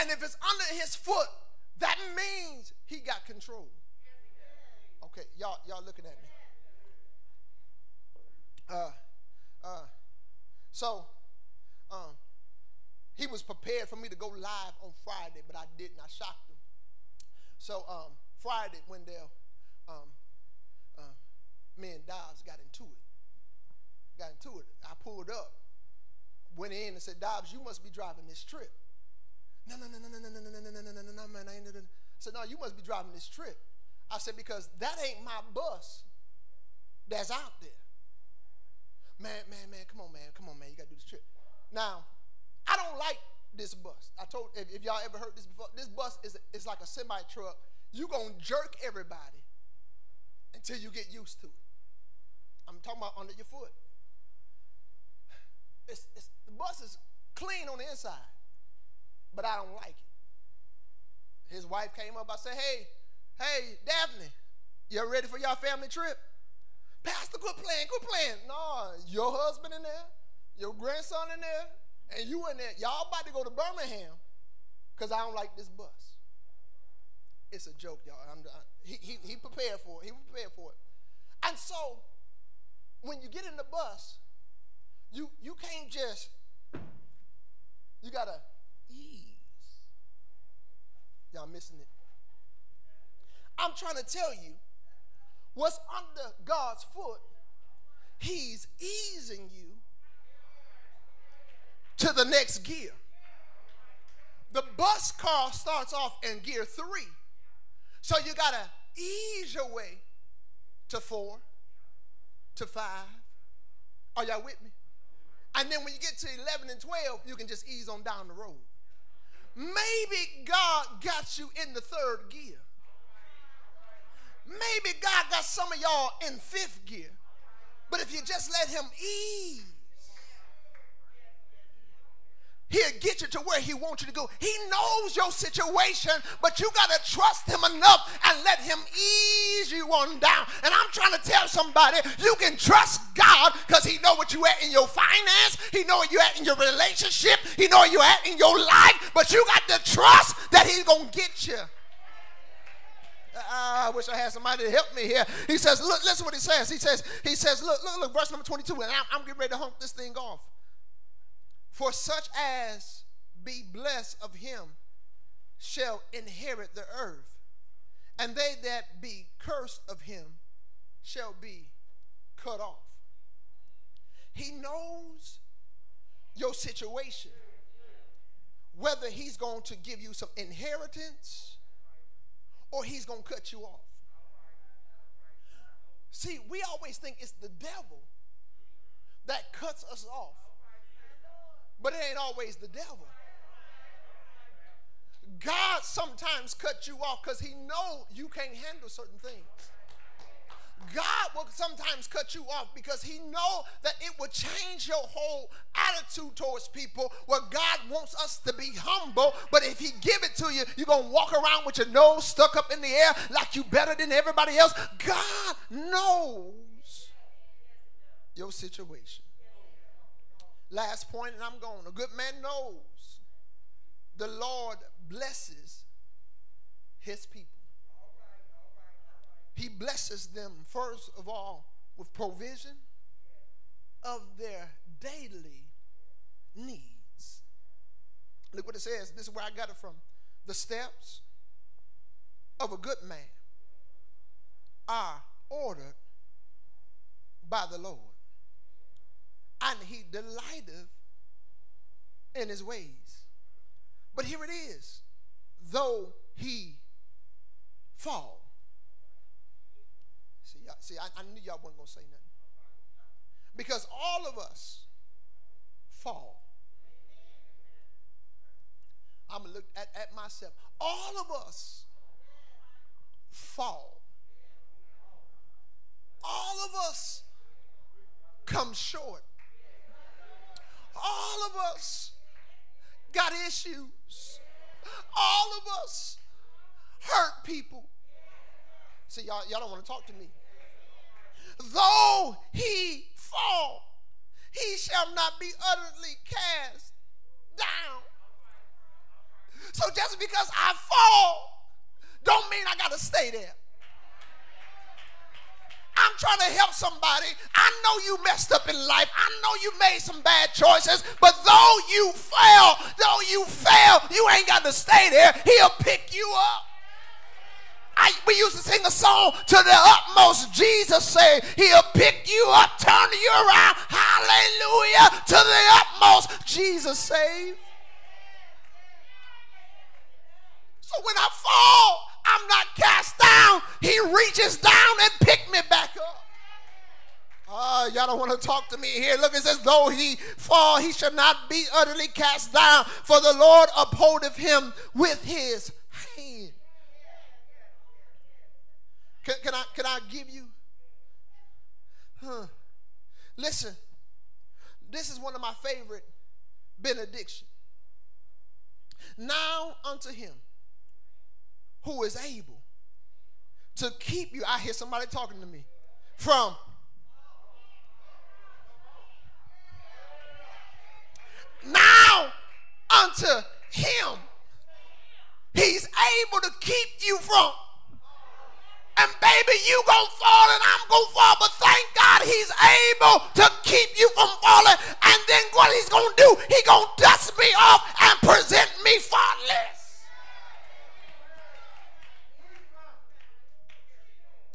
And if it's under his foot, that means he got control. Okay, y'all, y'all looking at me. Uh, uh, so, um, he was prepared for me to go live on Friday, but I didn't. I shocked him. So, um, Friday, when they, um, uh, me and Dobbs got into it. Got into it. I pulled up, went in and said, Dobbs, you must be driving this trip. No, no, no, no, no, no, no, no, no, no, no, no, no, no, man. I ain't. Said, no, you must be driving this trip. I said, because that ain't my bus that's out there. Man, man, man, come on, man, come on, man, you got to do this trip. Now, I don't like this bus. I told, if, if y'all ever heard this before, this bus is, is like a semi truck. you to jerk everybody until you get used to it. I'm talking about under your foot. It's, it's, the bus is clean on the inside, but I don't like it. His wife came up. I said, "Hey, hey, Daphne, you ready for your family trip?" Pastor, quit playing, quit playing. No, your husband in there, your grandson in there, and you in there. Y'all about to go to Birmingham because I don't like this bus. It's a joke, y'all. I'm, I, he, he, he prepared for it. He prepared for it. And so, when you get in the bus, you, you can't just, you got to ease. Y'all missing it. I'm trying to tell you what's under God's foot, He's easing you to the next gear. The bus car starts off in gear three. So you got to ease your way to four, to five. Are y'all with me? And then when you get to 11 and 12, you can just ease on down the road. Maybe God got you in the third gear. Maybe God got some of y'all in fifth gear. But if you just let Him ease, He'll get you to where He wants you to go. He knows your situation, but you got to trust Him enough and let Him ease you on down. And I'm trying to tell somebody you can trust God because He know what you at in your finance. He know where you at in your relationship. He know where you at in your life. But you got to trust that He's gonna get you. Ah, I wish I had somebody to help me here. He says, look, listen what he says. He says, he says, look, look, look, verse number 22, and I'm, I'm getting ready to hump this thing off. For such as be blessed of him shall inherit the earth, and they that be cursed of him shall be cut off. He knows your situation, whether he's going to give you some inheritance or he's going to cut you off. See, we always think it's the devil that cuts us off. But it ain't always the devil. God sometimes cuts you off because he know you can't handle certain things. God will sometimes cut you off because he know that it will change your whole attitude towards people where God wants us to be humble but if he give it to you you're going to walk around with your nose stuck up in the air like you better than everybody else God knows your situation Last point, and I'm going. A good man knows the Lord blesses his people. He blesses them, first of all, with provision of their daily needs. Look what it says. This is where I got it from. The steps of a good man are ordered by the Lord and he delighteth in his ways. But here it is though he fall, See, see I, I knew y'all weren't going to say nothing. Because all of us fall. I'm going to look at, at myself. All of us fall. All of us come short. All of us got issues. All of us hurt people. See, y'all, y'all don't want to talk to me. Though he fall, he shall not be utterly cast down. So just because I fall, don't mean I got to stay there. I'm trying to help somebody. I know you messed up in life. I know you made some bad choices. But though you fail, though you fail, you ain't got to stay there. He'll pick you up. I, we used to sing a song to the utmost. Jesus said, He'll pick you up, turn you around. Hallelujah. To the utmost. Jesus saved. So when I fall, I'm not cast down. He reaches down and pick me back up. Oh, y'all don't want to talk to me here. Look, it says, though he fall, he shall not be utterly cast down, for the Lord upholdeth him with his hand. Can, can I can I give you? Huh. Listen, this is one of my favorite benediction. Now unto him who is able to keep you. I hear somebody talking to me from now unto him. He's able to keep you from. And baby, you gonna fall and I'm gonna fall, but thank God he's able to keep you from falling. And then what he's gonna do, he gonna dust me off and present me faultless.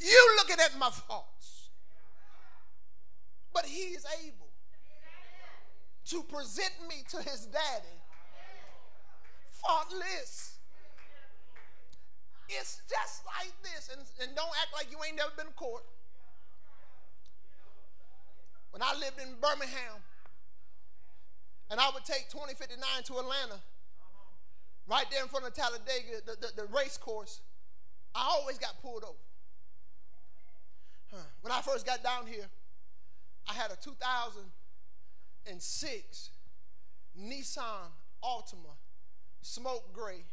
You looking at my faults. But he is able to present me to his daddy faultless. It's just like this. And, and don't act like you ain't never been to court. When I lived in Birmingham, and I would take 2059 to Atlanta, right there in front of Talladega, the, the, the race course, I always got pulled over. When I first got down here, I had a 2006 Nissan Altima, smoke gray,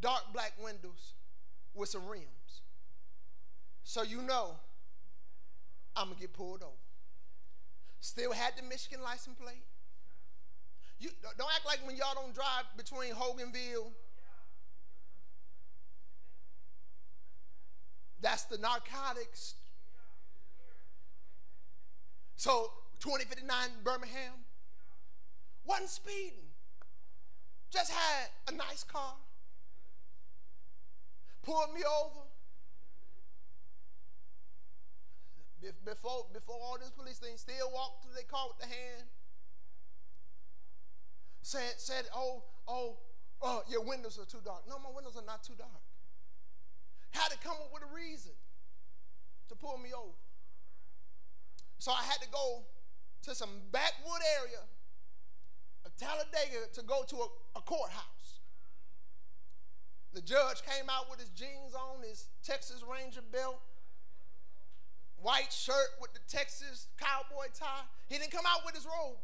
dark black windows with some rims. So you know I'm gonna get pulled over. Still had the Michigan license plate. You don't act like when y'all don't drive between Hoganville. That's the narcotics. So 2059 Birmingham wasn't speeding. Just had a nice car. Pulled me over. Before, before all this police thing, still walked to their car with the hand. Said, said, oh, oh, oh, your windows are too dark. No, my windows are not too dark. Had to come up with a reason to pull me over. So I had to go to some backwood area of Talladega to go to a, a courthouse. The judge came out with his jeans on, his Texas Ranger belt, white shirt with the Texas cowboy tie. He didn't come out with his robe,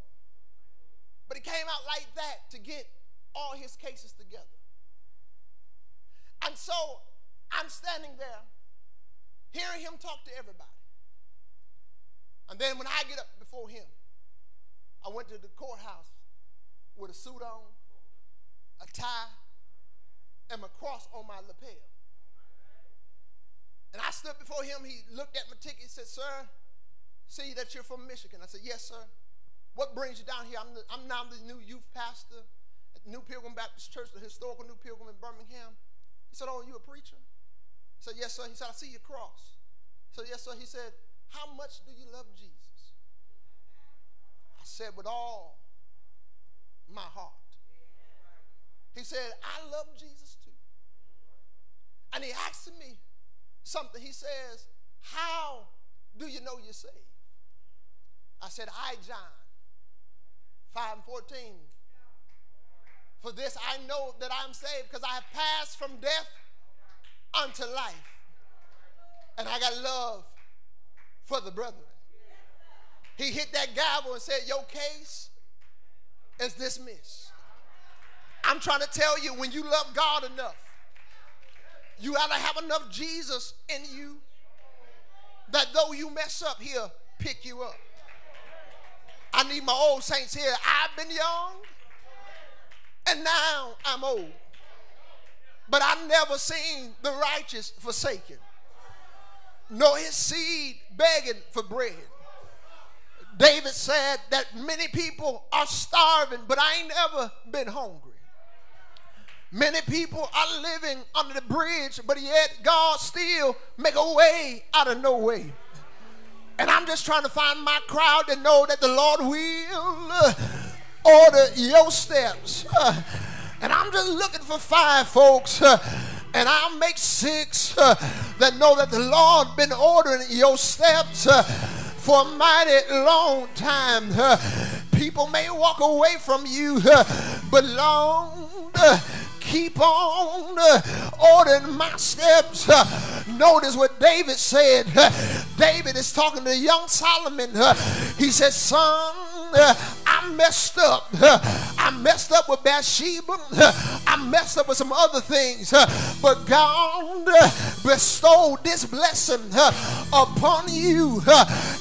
but he came out like that to get all his cases together. And so I'm standing there hearing him talk to everybody. And then when I get up before him, I went to the courthouse with a suit on, a tie, and my cross on my lapel. And I stood before him. He looked at my ticket and said, Sir, see that you're from Michigan. I said, Yes, sir. What brings you down here? I'm, the, I'm now the new youth pastor at New Pilgrim Baptist Church, the historical New Pilgrim in Birmingham. He said, Oh, you a preacher? I said, Yes, sir. He said, I see your cross. I said, Yes, sir. He said, How much do you love Jesus? I said, With all my heart. He said, I love Jesus too. And he asked me something. He says, How do you know you're saved? I said, I, John, 5 and 14. For this I know that I'm saved because I have passed from death unto life. And I got love for the brethren. He hit that gavel and said, Your case is dismissed. I'm trying to tell you, when you love God enough, you ought to have enough Jesus in you that though you mess up, he'll pick you up. I need my old saints here. I've been young and now I'm old. But I've never seen the righteous forsaken, nor his seed begging for bread. David said that many people are starving, but I ain't ever been hungry. Many people are living under the bridge, but yet God still make a way out of no way. And I'm just trying to find my crowd to know that the Lord will uh, order your steps. Uh, and I'm just looking for five folks, uh, and I'll make six uh, that know that the Lord been ordering your steps uh, for a mighty long time. Uh, people may walk away from you, but long keep on uh, ordering my steps. Uh, notice what David said. Uh, David is talking to young Solomon. Uh, he says, Son, uh, I messed up. Uh, I messed up with Bathsheba. I messed up with some other things. But God bestowed this blessing upon you.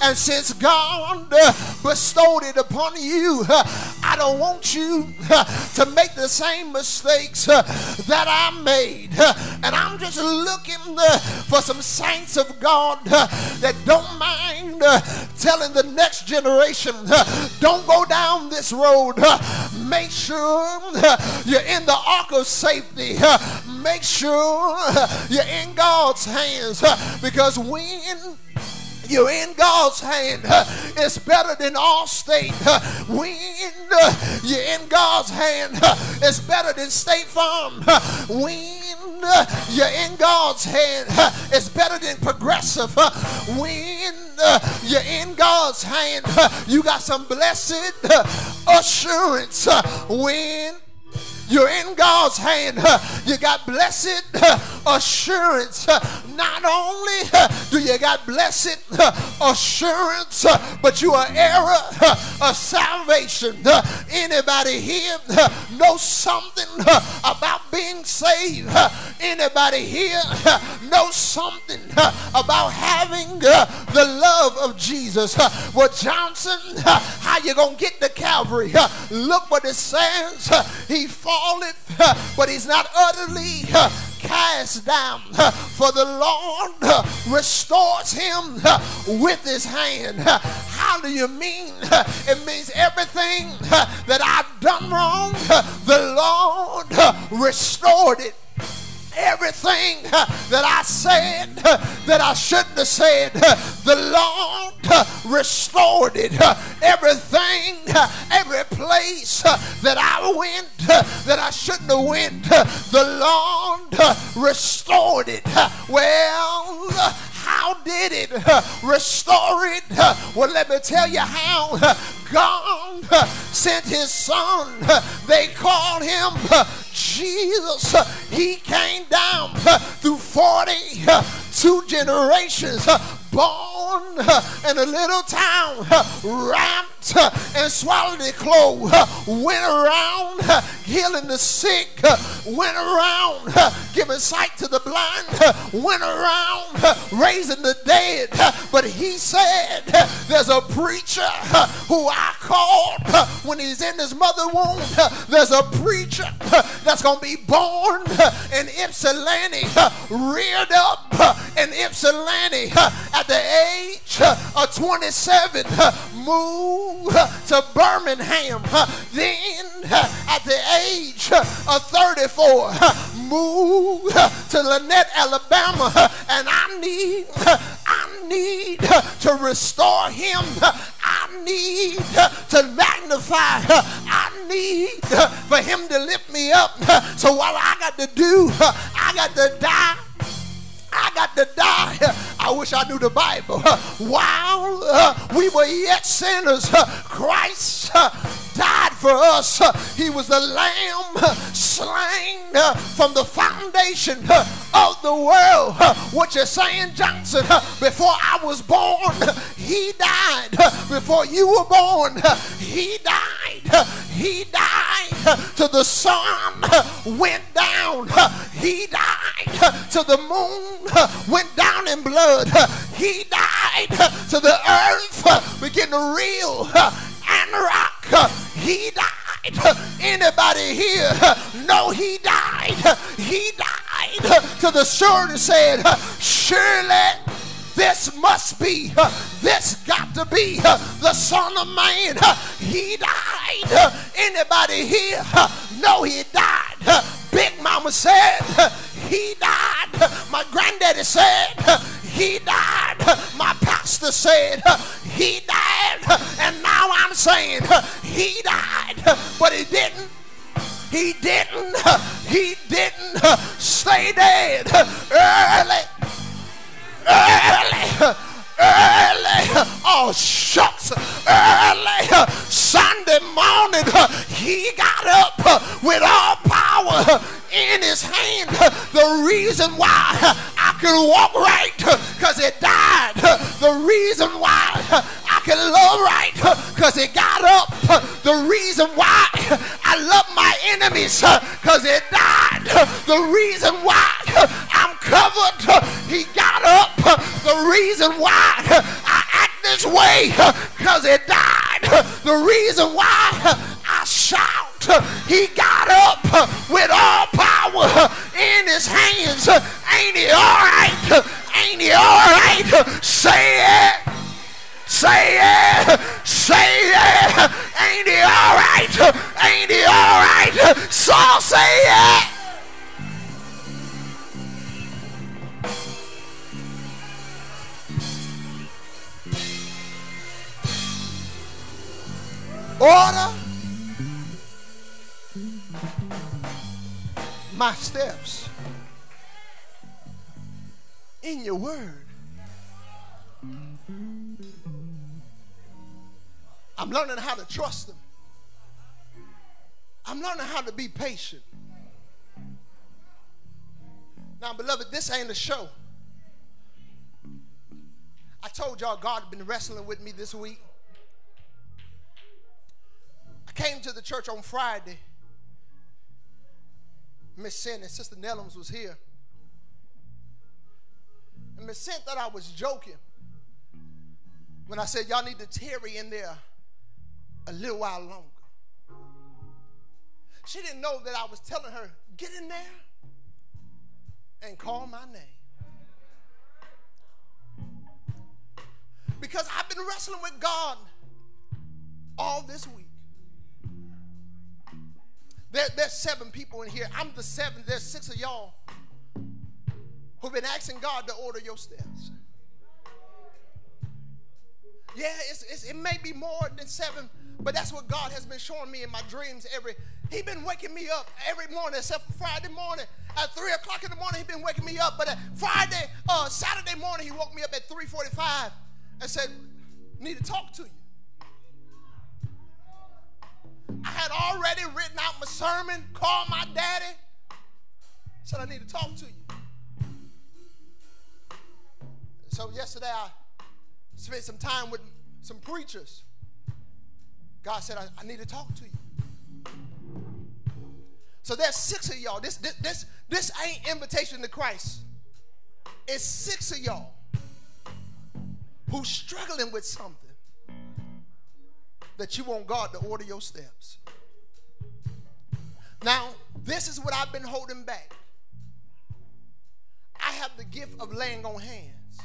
And since God bestowed it upon you, I don't want you to make the same mistakes Uh, that I made. Uh, and I'm just looking uh, for some saints of God that don't mind telling the next generation, don't go down this road. Make sure you're in the ark of safety. Make sure you're in God's hands because when you're in God's hand. It's better than Allstate. When you're in God's hand, it's better than State Farm. When you're in God's hand, it's better than Progressive. When you're in God's hand, you got some blessed assurance. When you're in God's hand. You got blessed assurance. Not only do you got blessed assurance, but you are heir of salvation. Anybody here know something about being saved? Anybody here know something about having the love of Jesus? Well, Johnson, how you gonna get to Calvary? Look what it says. He falleth, but he's not utterly cast down. For the Lord restores him with his hand. How do you mean? It means everything that I've done wrong, the Lord restored it everything uh, that I said uh, that I shouldn't have said, uh, the Lord restored it. Everything, every place that I went that I shouldn't have went, the Lord restored it. Well, how did it restore it? Well, let me tell you how. God sent his son. They called him Jesus. He came down through 42 generations, born in a little town, wrapped and swallowed their clothes, went around healing the sick, went around giving sight to the blind, went around raising the dead. But he said, There's a preacher who I called when he's in his mother womb. There's a preacher that's going to be born in Ypsilanti, reared up in Ypsilanti at the age uh, of 27, uh, moved uh, to Birmingham. Then, at the age of 34, moved to Lanett, Alabama. And I need, I need to restore him. I need to magnify. I need for him to lift me up. So what I got to do, I got to die I got to die. I wish I knew the Bible. While uh, we were yet sinners, uh, Christ uh, died for us. He was the lamb slain uh, from the foundation uh, of the world. Uh, what you're saying, Johnson? Before I was born, he died. Before you were born, he died. He died till the sun went down. He died till the moon went down in blood. He died till the earth began to reel and rock. He died. Anybody here know he died? He died to the sword said, Surely this must be, this got to be the Son of Man. He died. Anybody here know he died? Big Mama said he died. My granddaddy said he died. My pastor said he died. And now I'm saying he died, but he didn't. He didn't. He didn't stay dead early. Early. Early. Oh, shucks. Early. Sunday morning, he got up with all power in his hand. The reason why I can walk right, because he died. The reason why I can love right, because he got up. The reason why I love my enemies, because he died. The reason why I'm covered, he got up. The reason why I act this way, because he died. The reason why I shout he got up with all power in his hands. Ain't he all right? Ain't he all right? Say it. Say it. Say it. Ain't he all right? Ain't he all right? Saul, say it. Order my steps in your word. I'm learning how to trust them. I'm learning how to be patient. Now, beloved, this ain't a show. I told y'all God been wrestling with me this week. Came to the church on Friday Miss Sin and Sister Nellums was here. And Miss Sin thought I was joking when I said, y'all need to tarry in there a little while longer. She didn't know that I was telling her, get in there and call my name. Because I've been wrestling with God all this week. There, there's seven people in here. I'm the seventh. There's six of y'all who've been asking God to order your steps. Yeah, it's, it's, it may be more than seven, but that's what God has been showing me in my dreams. Every He's been waking me up every morning, except for Friday morning at three o'clock in the morning. He's been waking me up, but at Friday, uh, Saturday morning, He woke me up at three forty-five and said, "Need to talk to you." I had already written out my sermon, called my daddy, said I need to talk to you. So yesterday I spent some time with some preachers. God said I, I need to talk to you. So there's six of y'all. This, this, this, this ain't invitation to Christ. It's six of y'all who's struggling with something that you want God to order your steps. Now, this is what I've been holding back. I have the gift of laying on hands.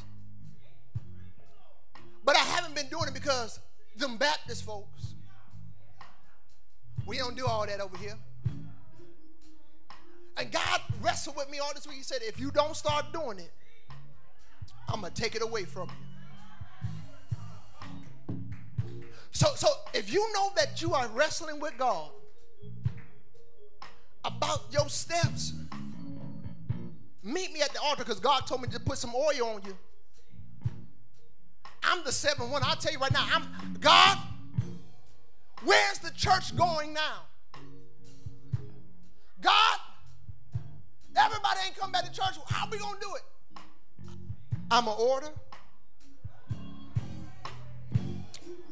But I haven't been doing it because them Baptist folks, we don't do all that over here. And God wrestled with me all this week. He said, if you don't start doing it, I'm going to take it away from you. So, so if you know that you are wrestling with God about your steps, Meet me at the altar because God told me to put some oil on you. I'm the seventh one. I'll tell you right now, I'm God, where's the church going now? God, everybody ain't come back to church. How we gonna do it? I'm gonna order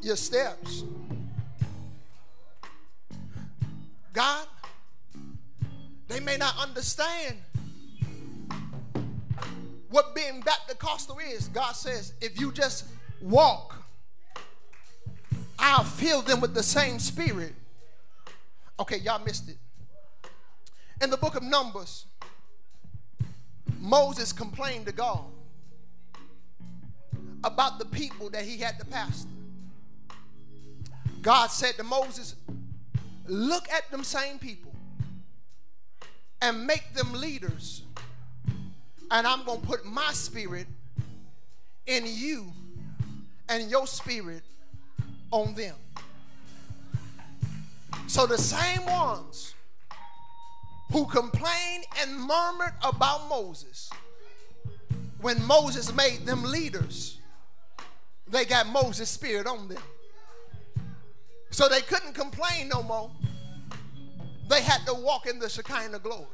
your steps. God, they may not understand what being Baptist is. God says, if you just walk, I'll fill them with the same spirit. Okay, y'all missed it. In the book of Numbers, Moses complained to God about the people that he had to pastor. God said to Moses, Look at them same people and make them leaders. And I'm going to put my spirit in you and your spirit on them. So the same ones who complained and murmured about Moses, when Moses made them leaders, they got Moses' spirit on them. So they couldn't complain no more. They had to walk in the Shekinah glory.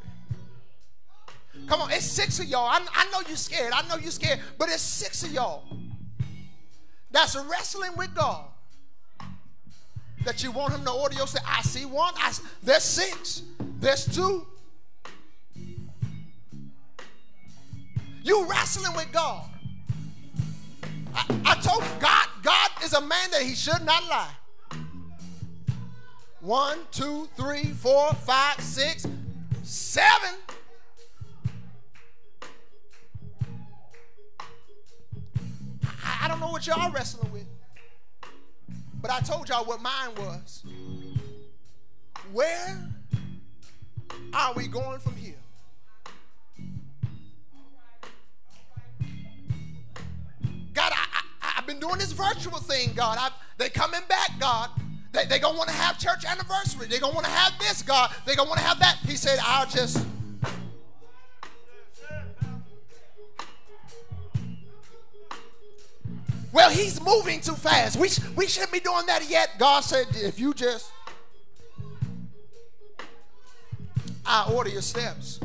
Come on, it's six of y'all. I, I know you're scared. I know you're scared, but it's six of y'all that's wrestling with God. That you want him to order your say I see one. I, there's six. There's two. You wrestling with God. I, I told God, God is a man that he should not lie. One, two, three, four, five, six, seven. I, I don't know what y'all wrestling with. But I told y'all what mine was. Where are we going from here? God, I, I, have been doing this virtual thing, God. I, they coming back, God. They, they gonna want to have church anniversary. They gonna want to have this, God. They gonna want to have that. He said, I'll just. Well, he's moving too fast. We, sh- we shouldn't be doing that yet. God said, if you just, I order your steps.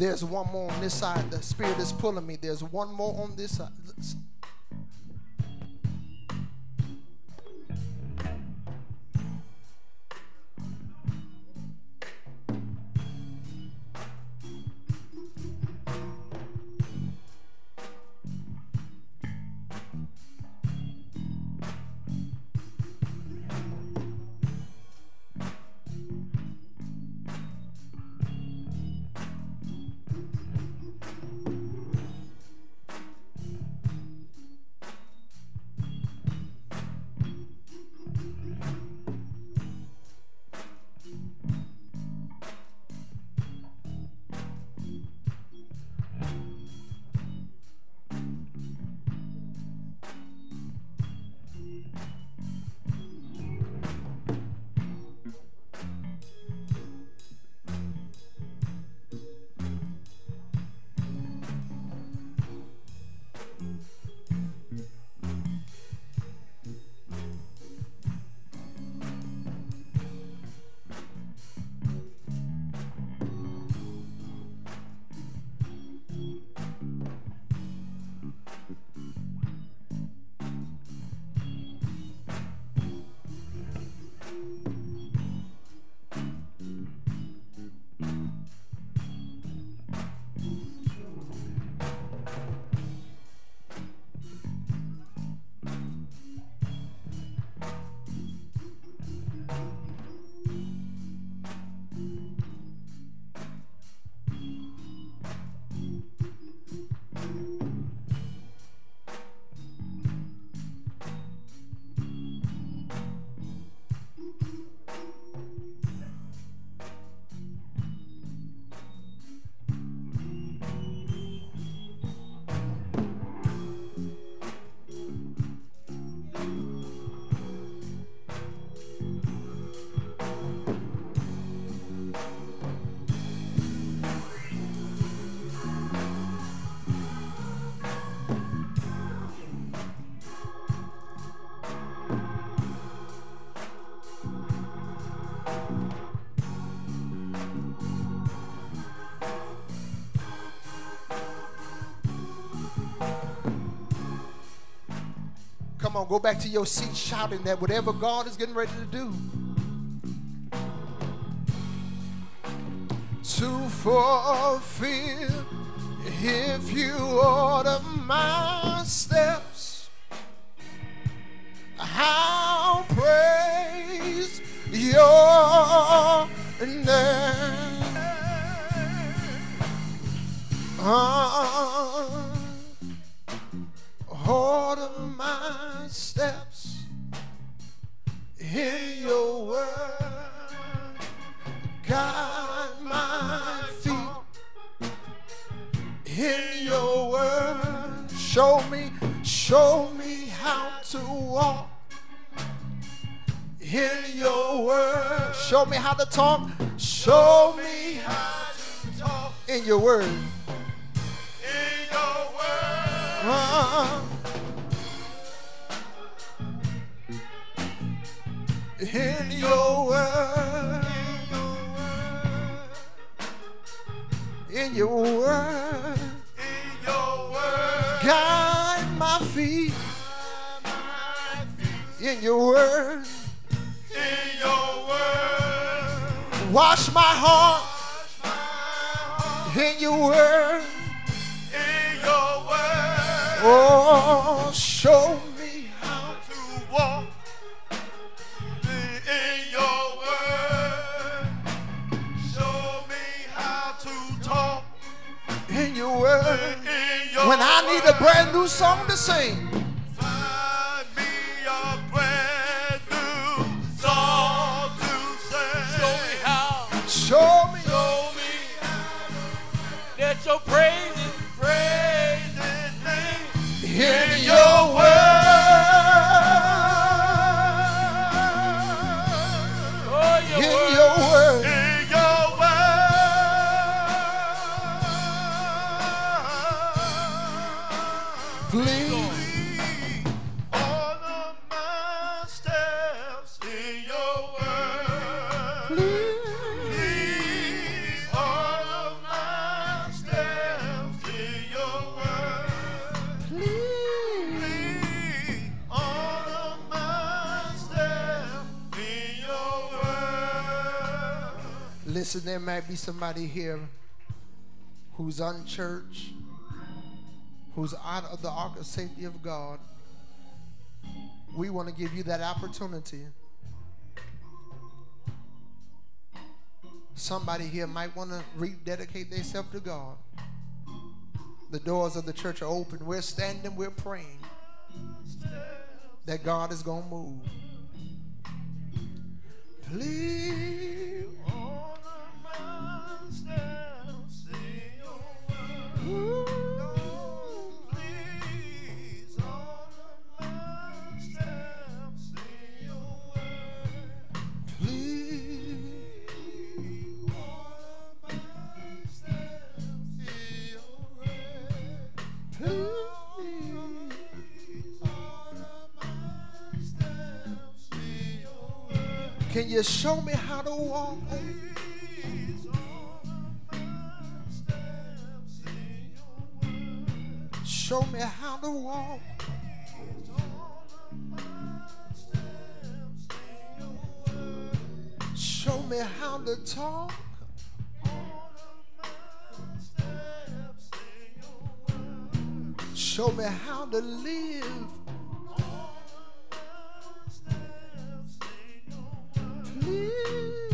There's one more on this side. The Spirit is pulling me. There's one more on this side. Come on, go back to your seat shouting that whatever God is getting ready to do. To fulfill, if you order my steps, I'll praise your name. Might be somebody here who's unchurched, who's out of the ark of safety of God. We want to give you that opportunity. Somebody here might want to rededicate themselves to God. The doors of the church are open. We're standing, we're praying that God is going to move. Please. Can you show me how to walk? Show me how to walk. Show me how to talk. Show me how to live. Please.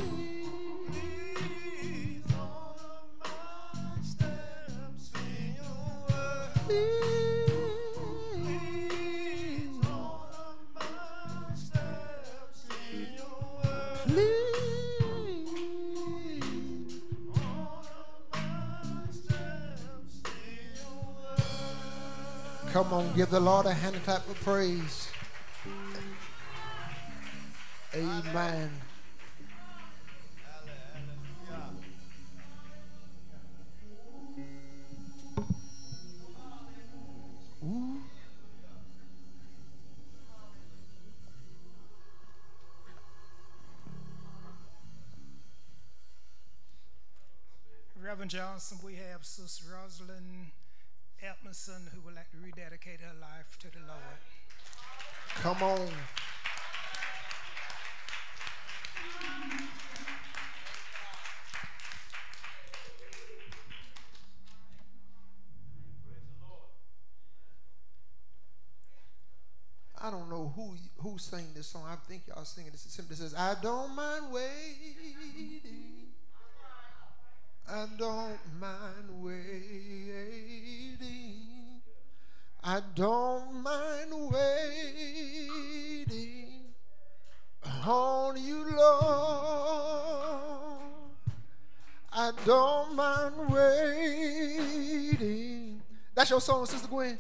Come on, give the Lord a hand clap of praise. Amen. Ooh. Reverend Johnson, we have Sister Rosalind Edmondson who would like to rededicate her life to the Lord. Come on. I don't know who who sang this song. I think y'all singing this. It simply says, "I don't mind waiting. I don't mind waiting. I don't mind waiting on you, Lord. I don't mind waiting." That's your song, Sister Gwen.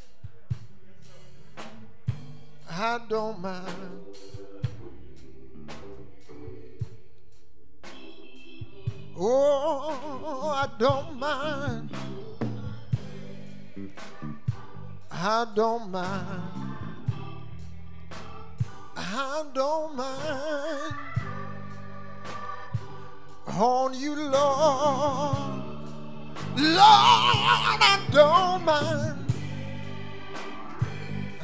I don't mind. Oh, I don't mind. I don't mind. I don't mind. On you, Lord. Lord, I don't mind.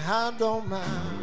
I don't mind.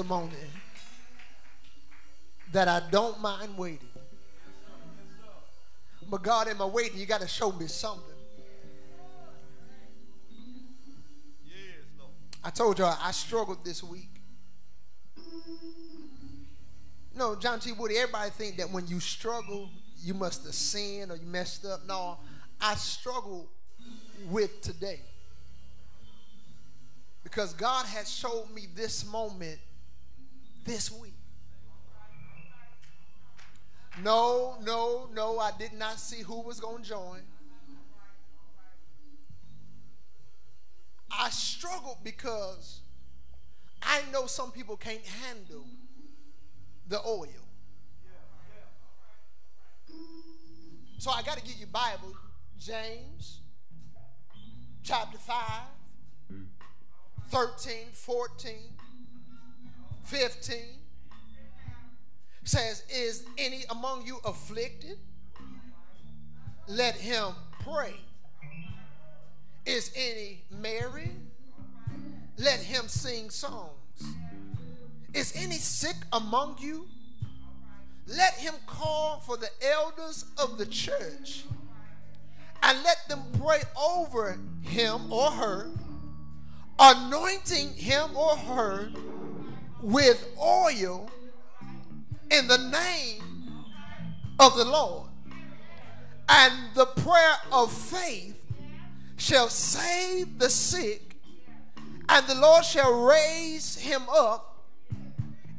Testimony. That I don't mind waiting. But God, in my waiting, you got to show me something. I told y'all I struggled this week. No, John T. Woody, everybody think that when you struggle, you must have sinned or you messed up. No, I struggled with today. Because God has showed me this moment No, no, no, I did not see who was going to join. I struggled because I know some people can't handle the oil. So I got to give you Bible, James chapter 5, 13, 14, 15 says, Is any among you afflicted? Let him pray. Is any merry? Let him sing songs. Is any sick among you? Let him call for the elders of the church and let them pray over him or her, anointing him or her with oil in the name of the Lord. And the prayer of faith shall save the sick, and the Lord shall raise him up.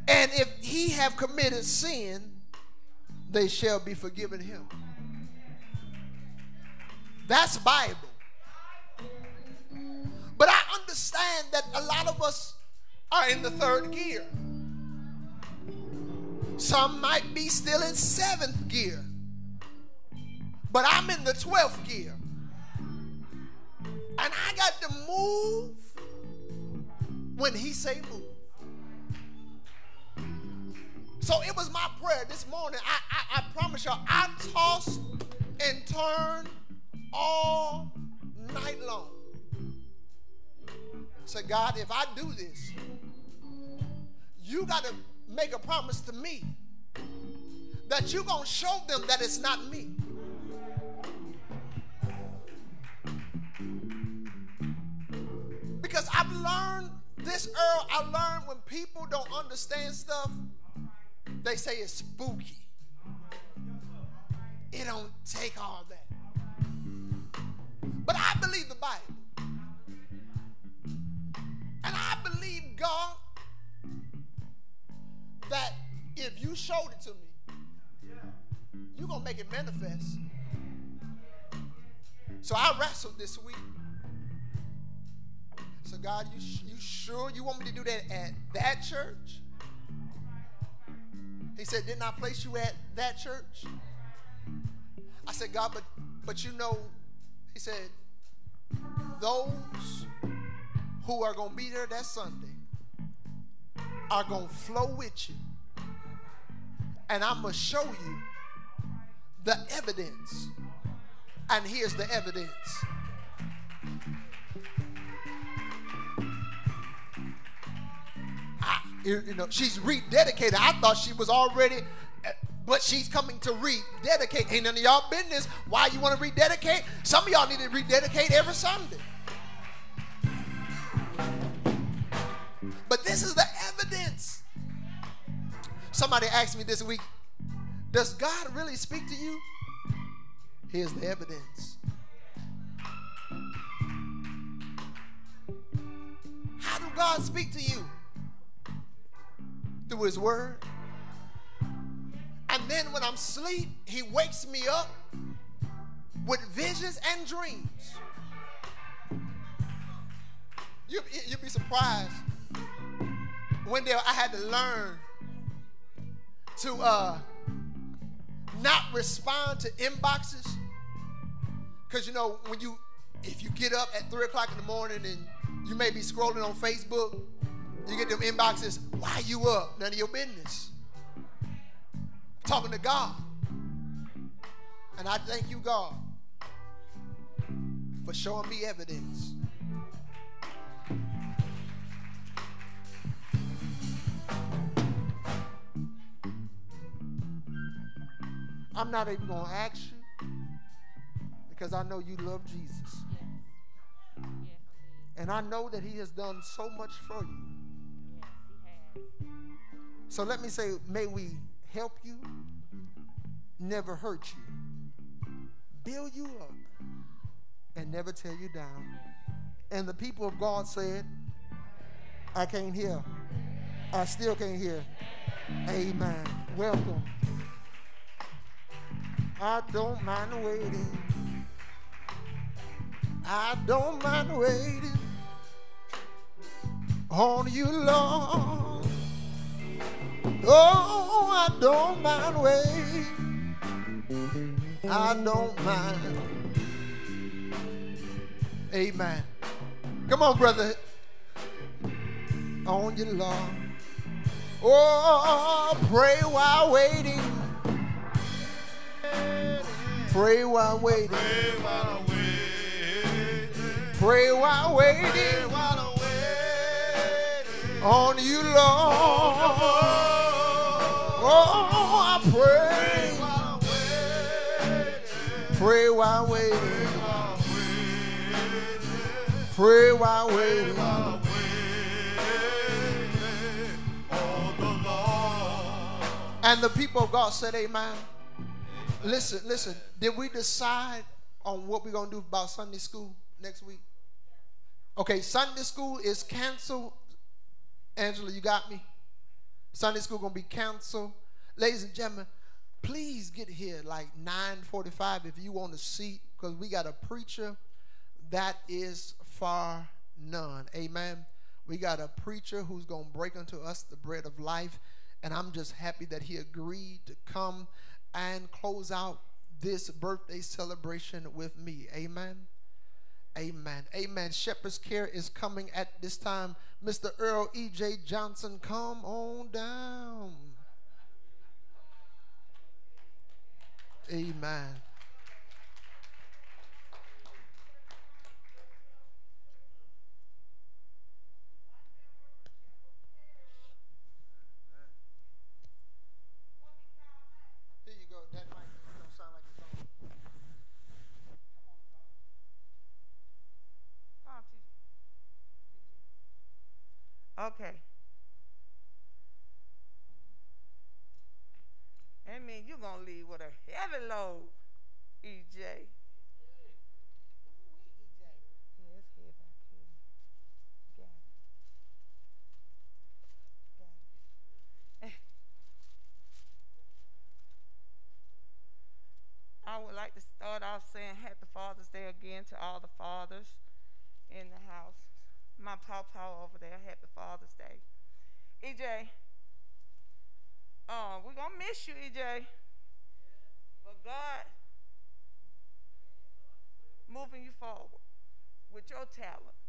And if he have committed sin, they shall be forgiven him. That's Bible. But I understand that a lot of us are in the third gear. Some might be still in seventh gear. But I'm in the 12th gear. And I got to move when he say move. So it was my prayer this morning. I, I, I promise y'all, I tossed and turned all night long. Say, God, if I do this, you got to make a promise to me that you're going to show them that it's not me. Because I've learned this, Earl, I learned when people don't understand stuff, they say it's spooky. It don't take all that. But I believe the Bible. And I believe God that if you showed it to me, you're going to make it manifest. So I wrestled this week. So God, you, you sure you want me to do that at that church? He said, didn't I place you at that church? I said, God, but but you know, he said, those who are gonna be there that Sunday, are going to flow with you. And I'm going to show you the evidence. And here's the evidence. I, you know, she's rededicated. I thought she was already, but she's coming to rededicate. Ain't none of y'all business. Why you want to rededicate? Some of y'all need to rededicate every Sunday. But this is the evidence. Somebody asked me this week, does God really speak to you? Here's the evidence. How do God speak to you? Through His Word. And then when I'm asleep, He wakes me up with visions and dreams. You, you'd be surprised. One I had to learn to uh, not respond to inboxes. Because, you know, when you, if you get up at 3 o'clock in the morning and you may be scrolling on Facebook, you get them inboxes, why you up? None of your business. talking to God. And I thank you, God, for showing me evidence. I'm not even going to ask you because I know you love Jesus. And I know that He has done so much for you. So let me say, may we help you, never hurt you, build you up, and never tear you down. And the people of God said, I can't hear. I still can't hear. Amen. Welcome. I don't mind waiting. I don't mind waiting on you, Lord. Oh, I don't mind waiting. I don't mind. Amen. Come on, brother. On you, Lord. Oh, pray while waiting. Pray while waiting. Pray while waiting. Pray while Pray while waiting. on you, Lord. Oh, I pray. While I'm waiting. Pray while waiting. While waiting. Pray while waiting. Waiting. And the people of God said, Amen. Listen, listen. Did we decide on what we're going to do about Sunday school next week? Okay, Sunday school is canceled. Angela, you got me? Sunday school going to be canceled. Ladies and gentlemen, please get here like 9:45 if you want a seat because we got a preacher that is far none. Amen. We got a preacher who's going to break unto us the bread of life. And I'm just happy that he agreed to come and close out this birthday celebration with me. Amen. Amen. Amen. Shepherd's Care is coming at this time. Mr. Earl E.J. Johnson, come on down. Amen. Here you go. That mic don't sound like it's on. Okay. I mean you're gonna leave with a heavy load, EJ. Yeah, it's heavy. I couldn't. Got it. Got it. I would like to start off saying Happy Father's Day again to all the fathers in the house. My pawpaw over there, Happy Father's Day. EJ, uh, we're gonna miss you, EJ. But God moving you forward with your talent.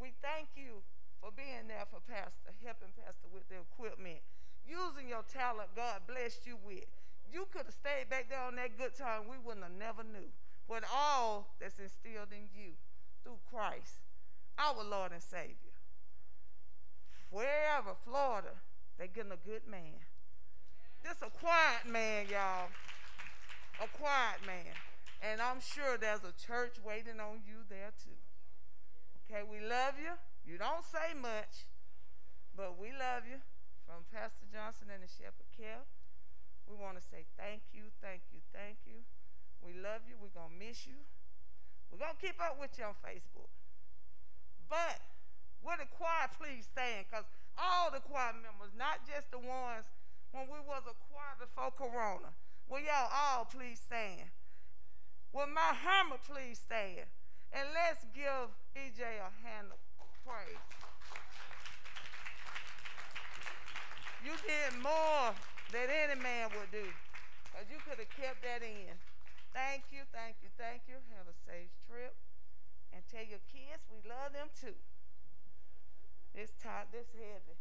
We thank you for being there for Pastor, helping Pastor with the equipment, using your talent God blessed you with. You could have stayed back there on that good time. We wouldn't have never knew what all that's instilled in you through Christ, our Lord and Savior. Wherever, Florida, they're getting a good man. This a quiet man, y'all. A quiet man. And I'm sure there's a church waiting on you there too. Okay, we love you. You don't say much, but we love you. From Pastor Johnson and the Shepherd Care, we want to say thank you, thank you, thank you. We love you. We're going to miss you. We're going to keep up with you on Facebook. But where the choir please stand, because all the choir members, not just the ones when we was a choir before Corona. Will y'all all please stand? Will my hammer please stand? And let's give EJ a hand of praise. You did more than any man would do. Because you could have kept that in. Thank you, thank you, thank you. Have a safe trip. Tell your kids we love them too. This tight, this heavy.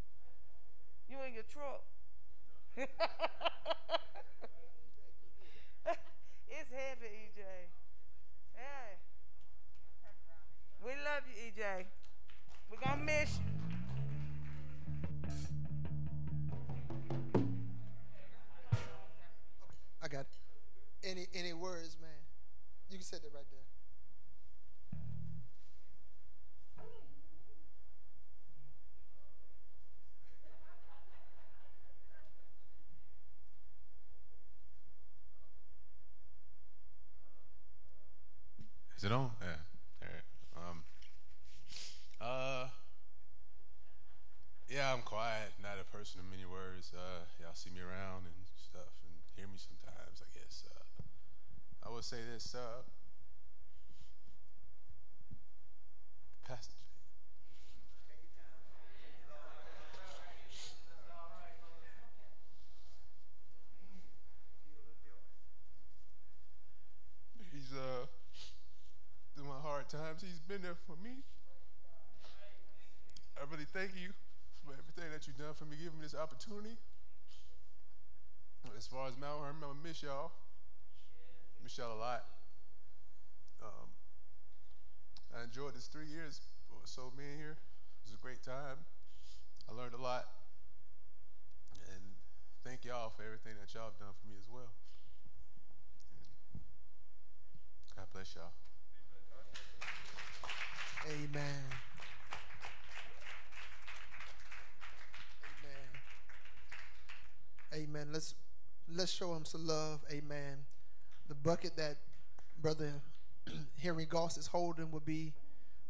You in your truck. it's heavy, EJ. Hey. We love you, EJ. We're gonna miss you. I got it. any any words, man. You can set that right there. Is it on? Yeah. All right. Um. Uh. Yeah, I'm quiet, not a person of many words. Uh, y'all see me around and stuff, and hear me sometimes. I guess. Uh, I would say this. Uh, Pastor. J. He's uh through my hard times. He's been there for me. I really thank you for everything that you've done for me, giving me this opportunity. As far as Mount Hermon, I miss y'all. Miss y'all a lot. Um, I enjoyed this three years or so being here. It was a great time. I learned a lot. And thank y'all for everything that y'all have done for me as well. God bless y'all. Amen. Amen. Amen. Let's let's show him some love. Amen. The bucket that brother Henry Goss is holding would be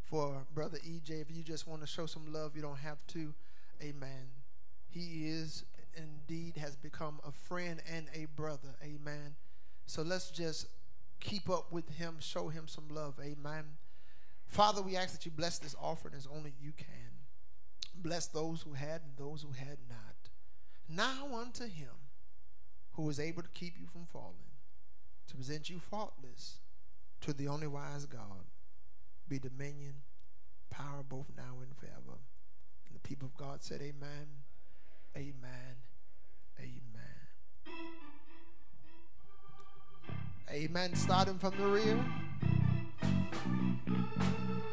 for brother EJ. If you just want to show some love, you don't have to. Amen. He is indeed has become a friend and a brother. Amen. So let's just keep up with him, show him some love. Amen. Father, we ask that you bless this offering as only you can. Bless those who had and those who had not. Now unto him who is able to keep you from falling, to present you faultless to the only wise God, be dominion, power both now and forever. And the people of God said, Amen, Amen, Amen. Amen. Starting from the rear. Thank you.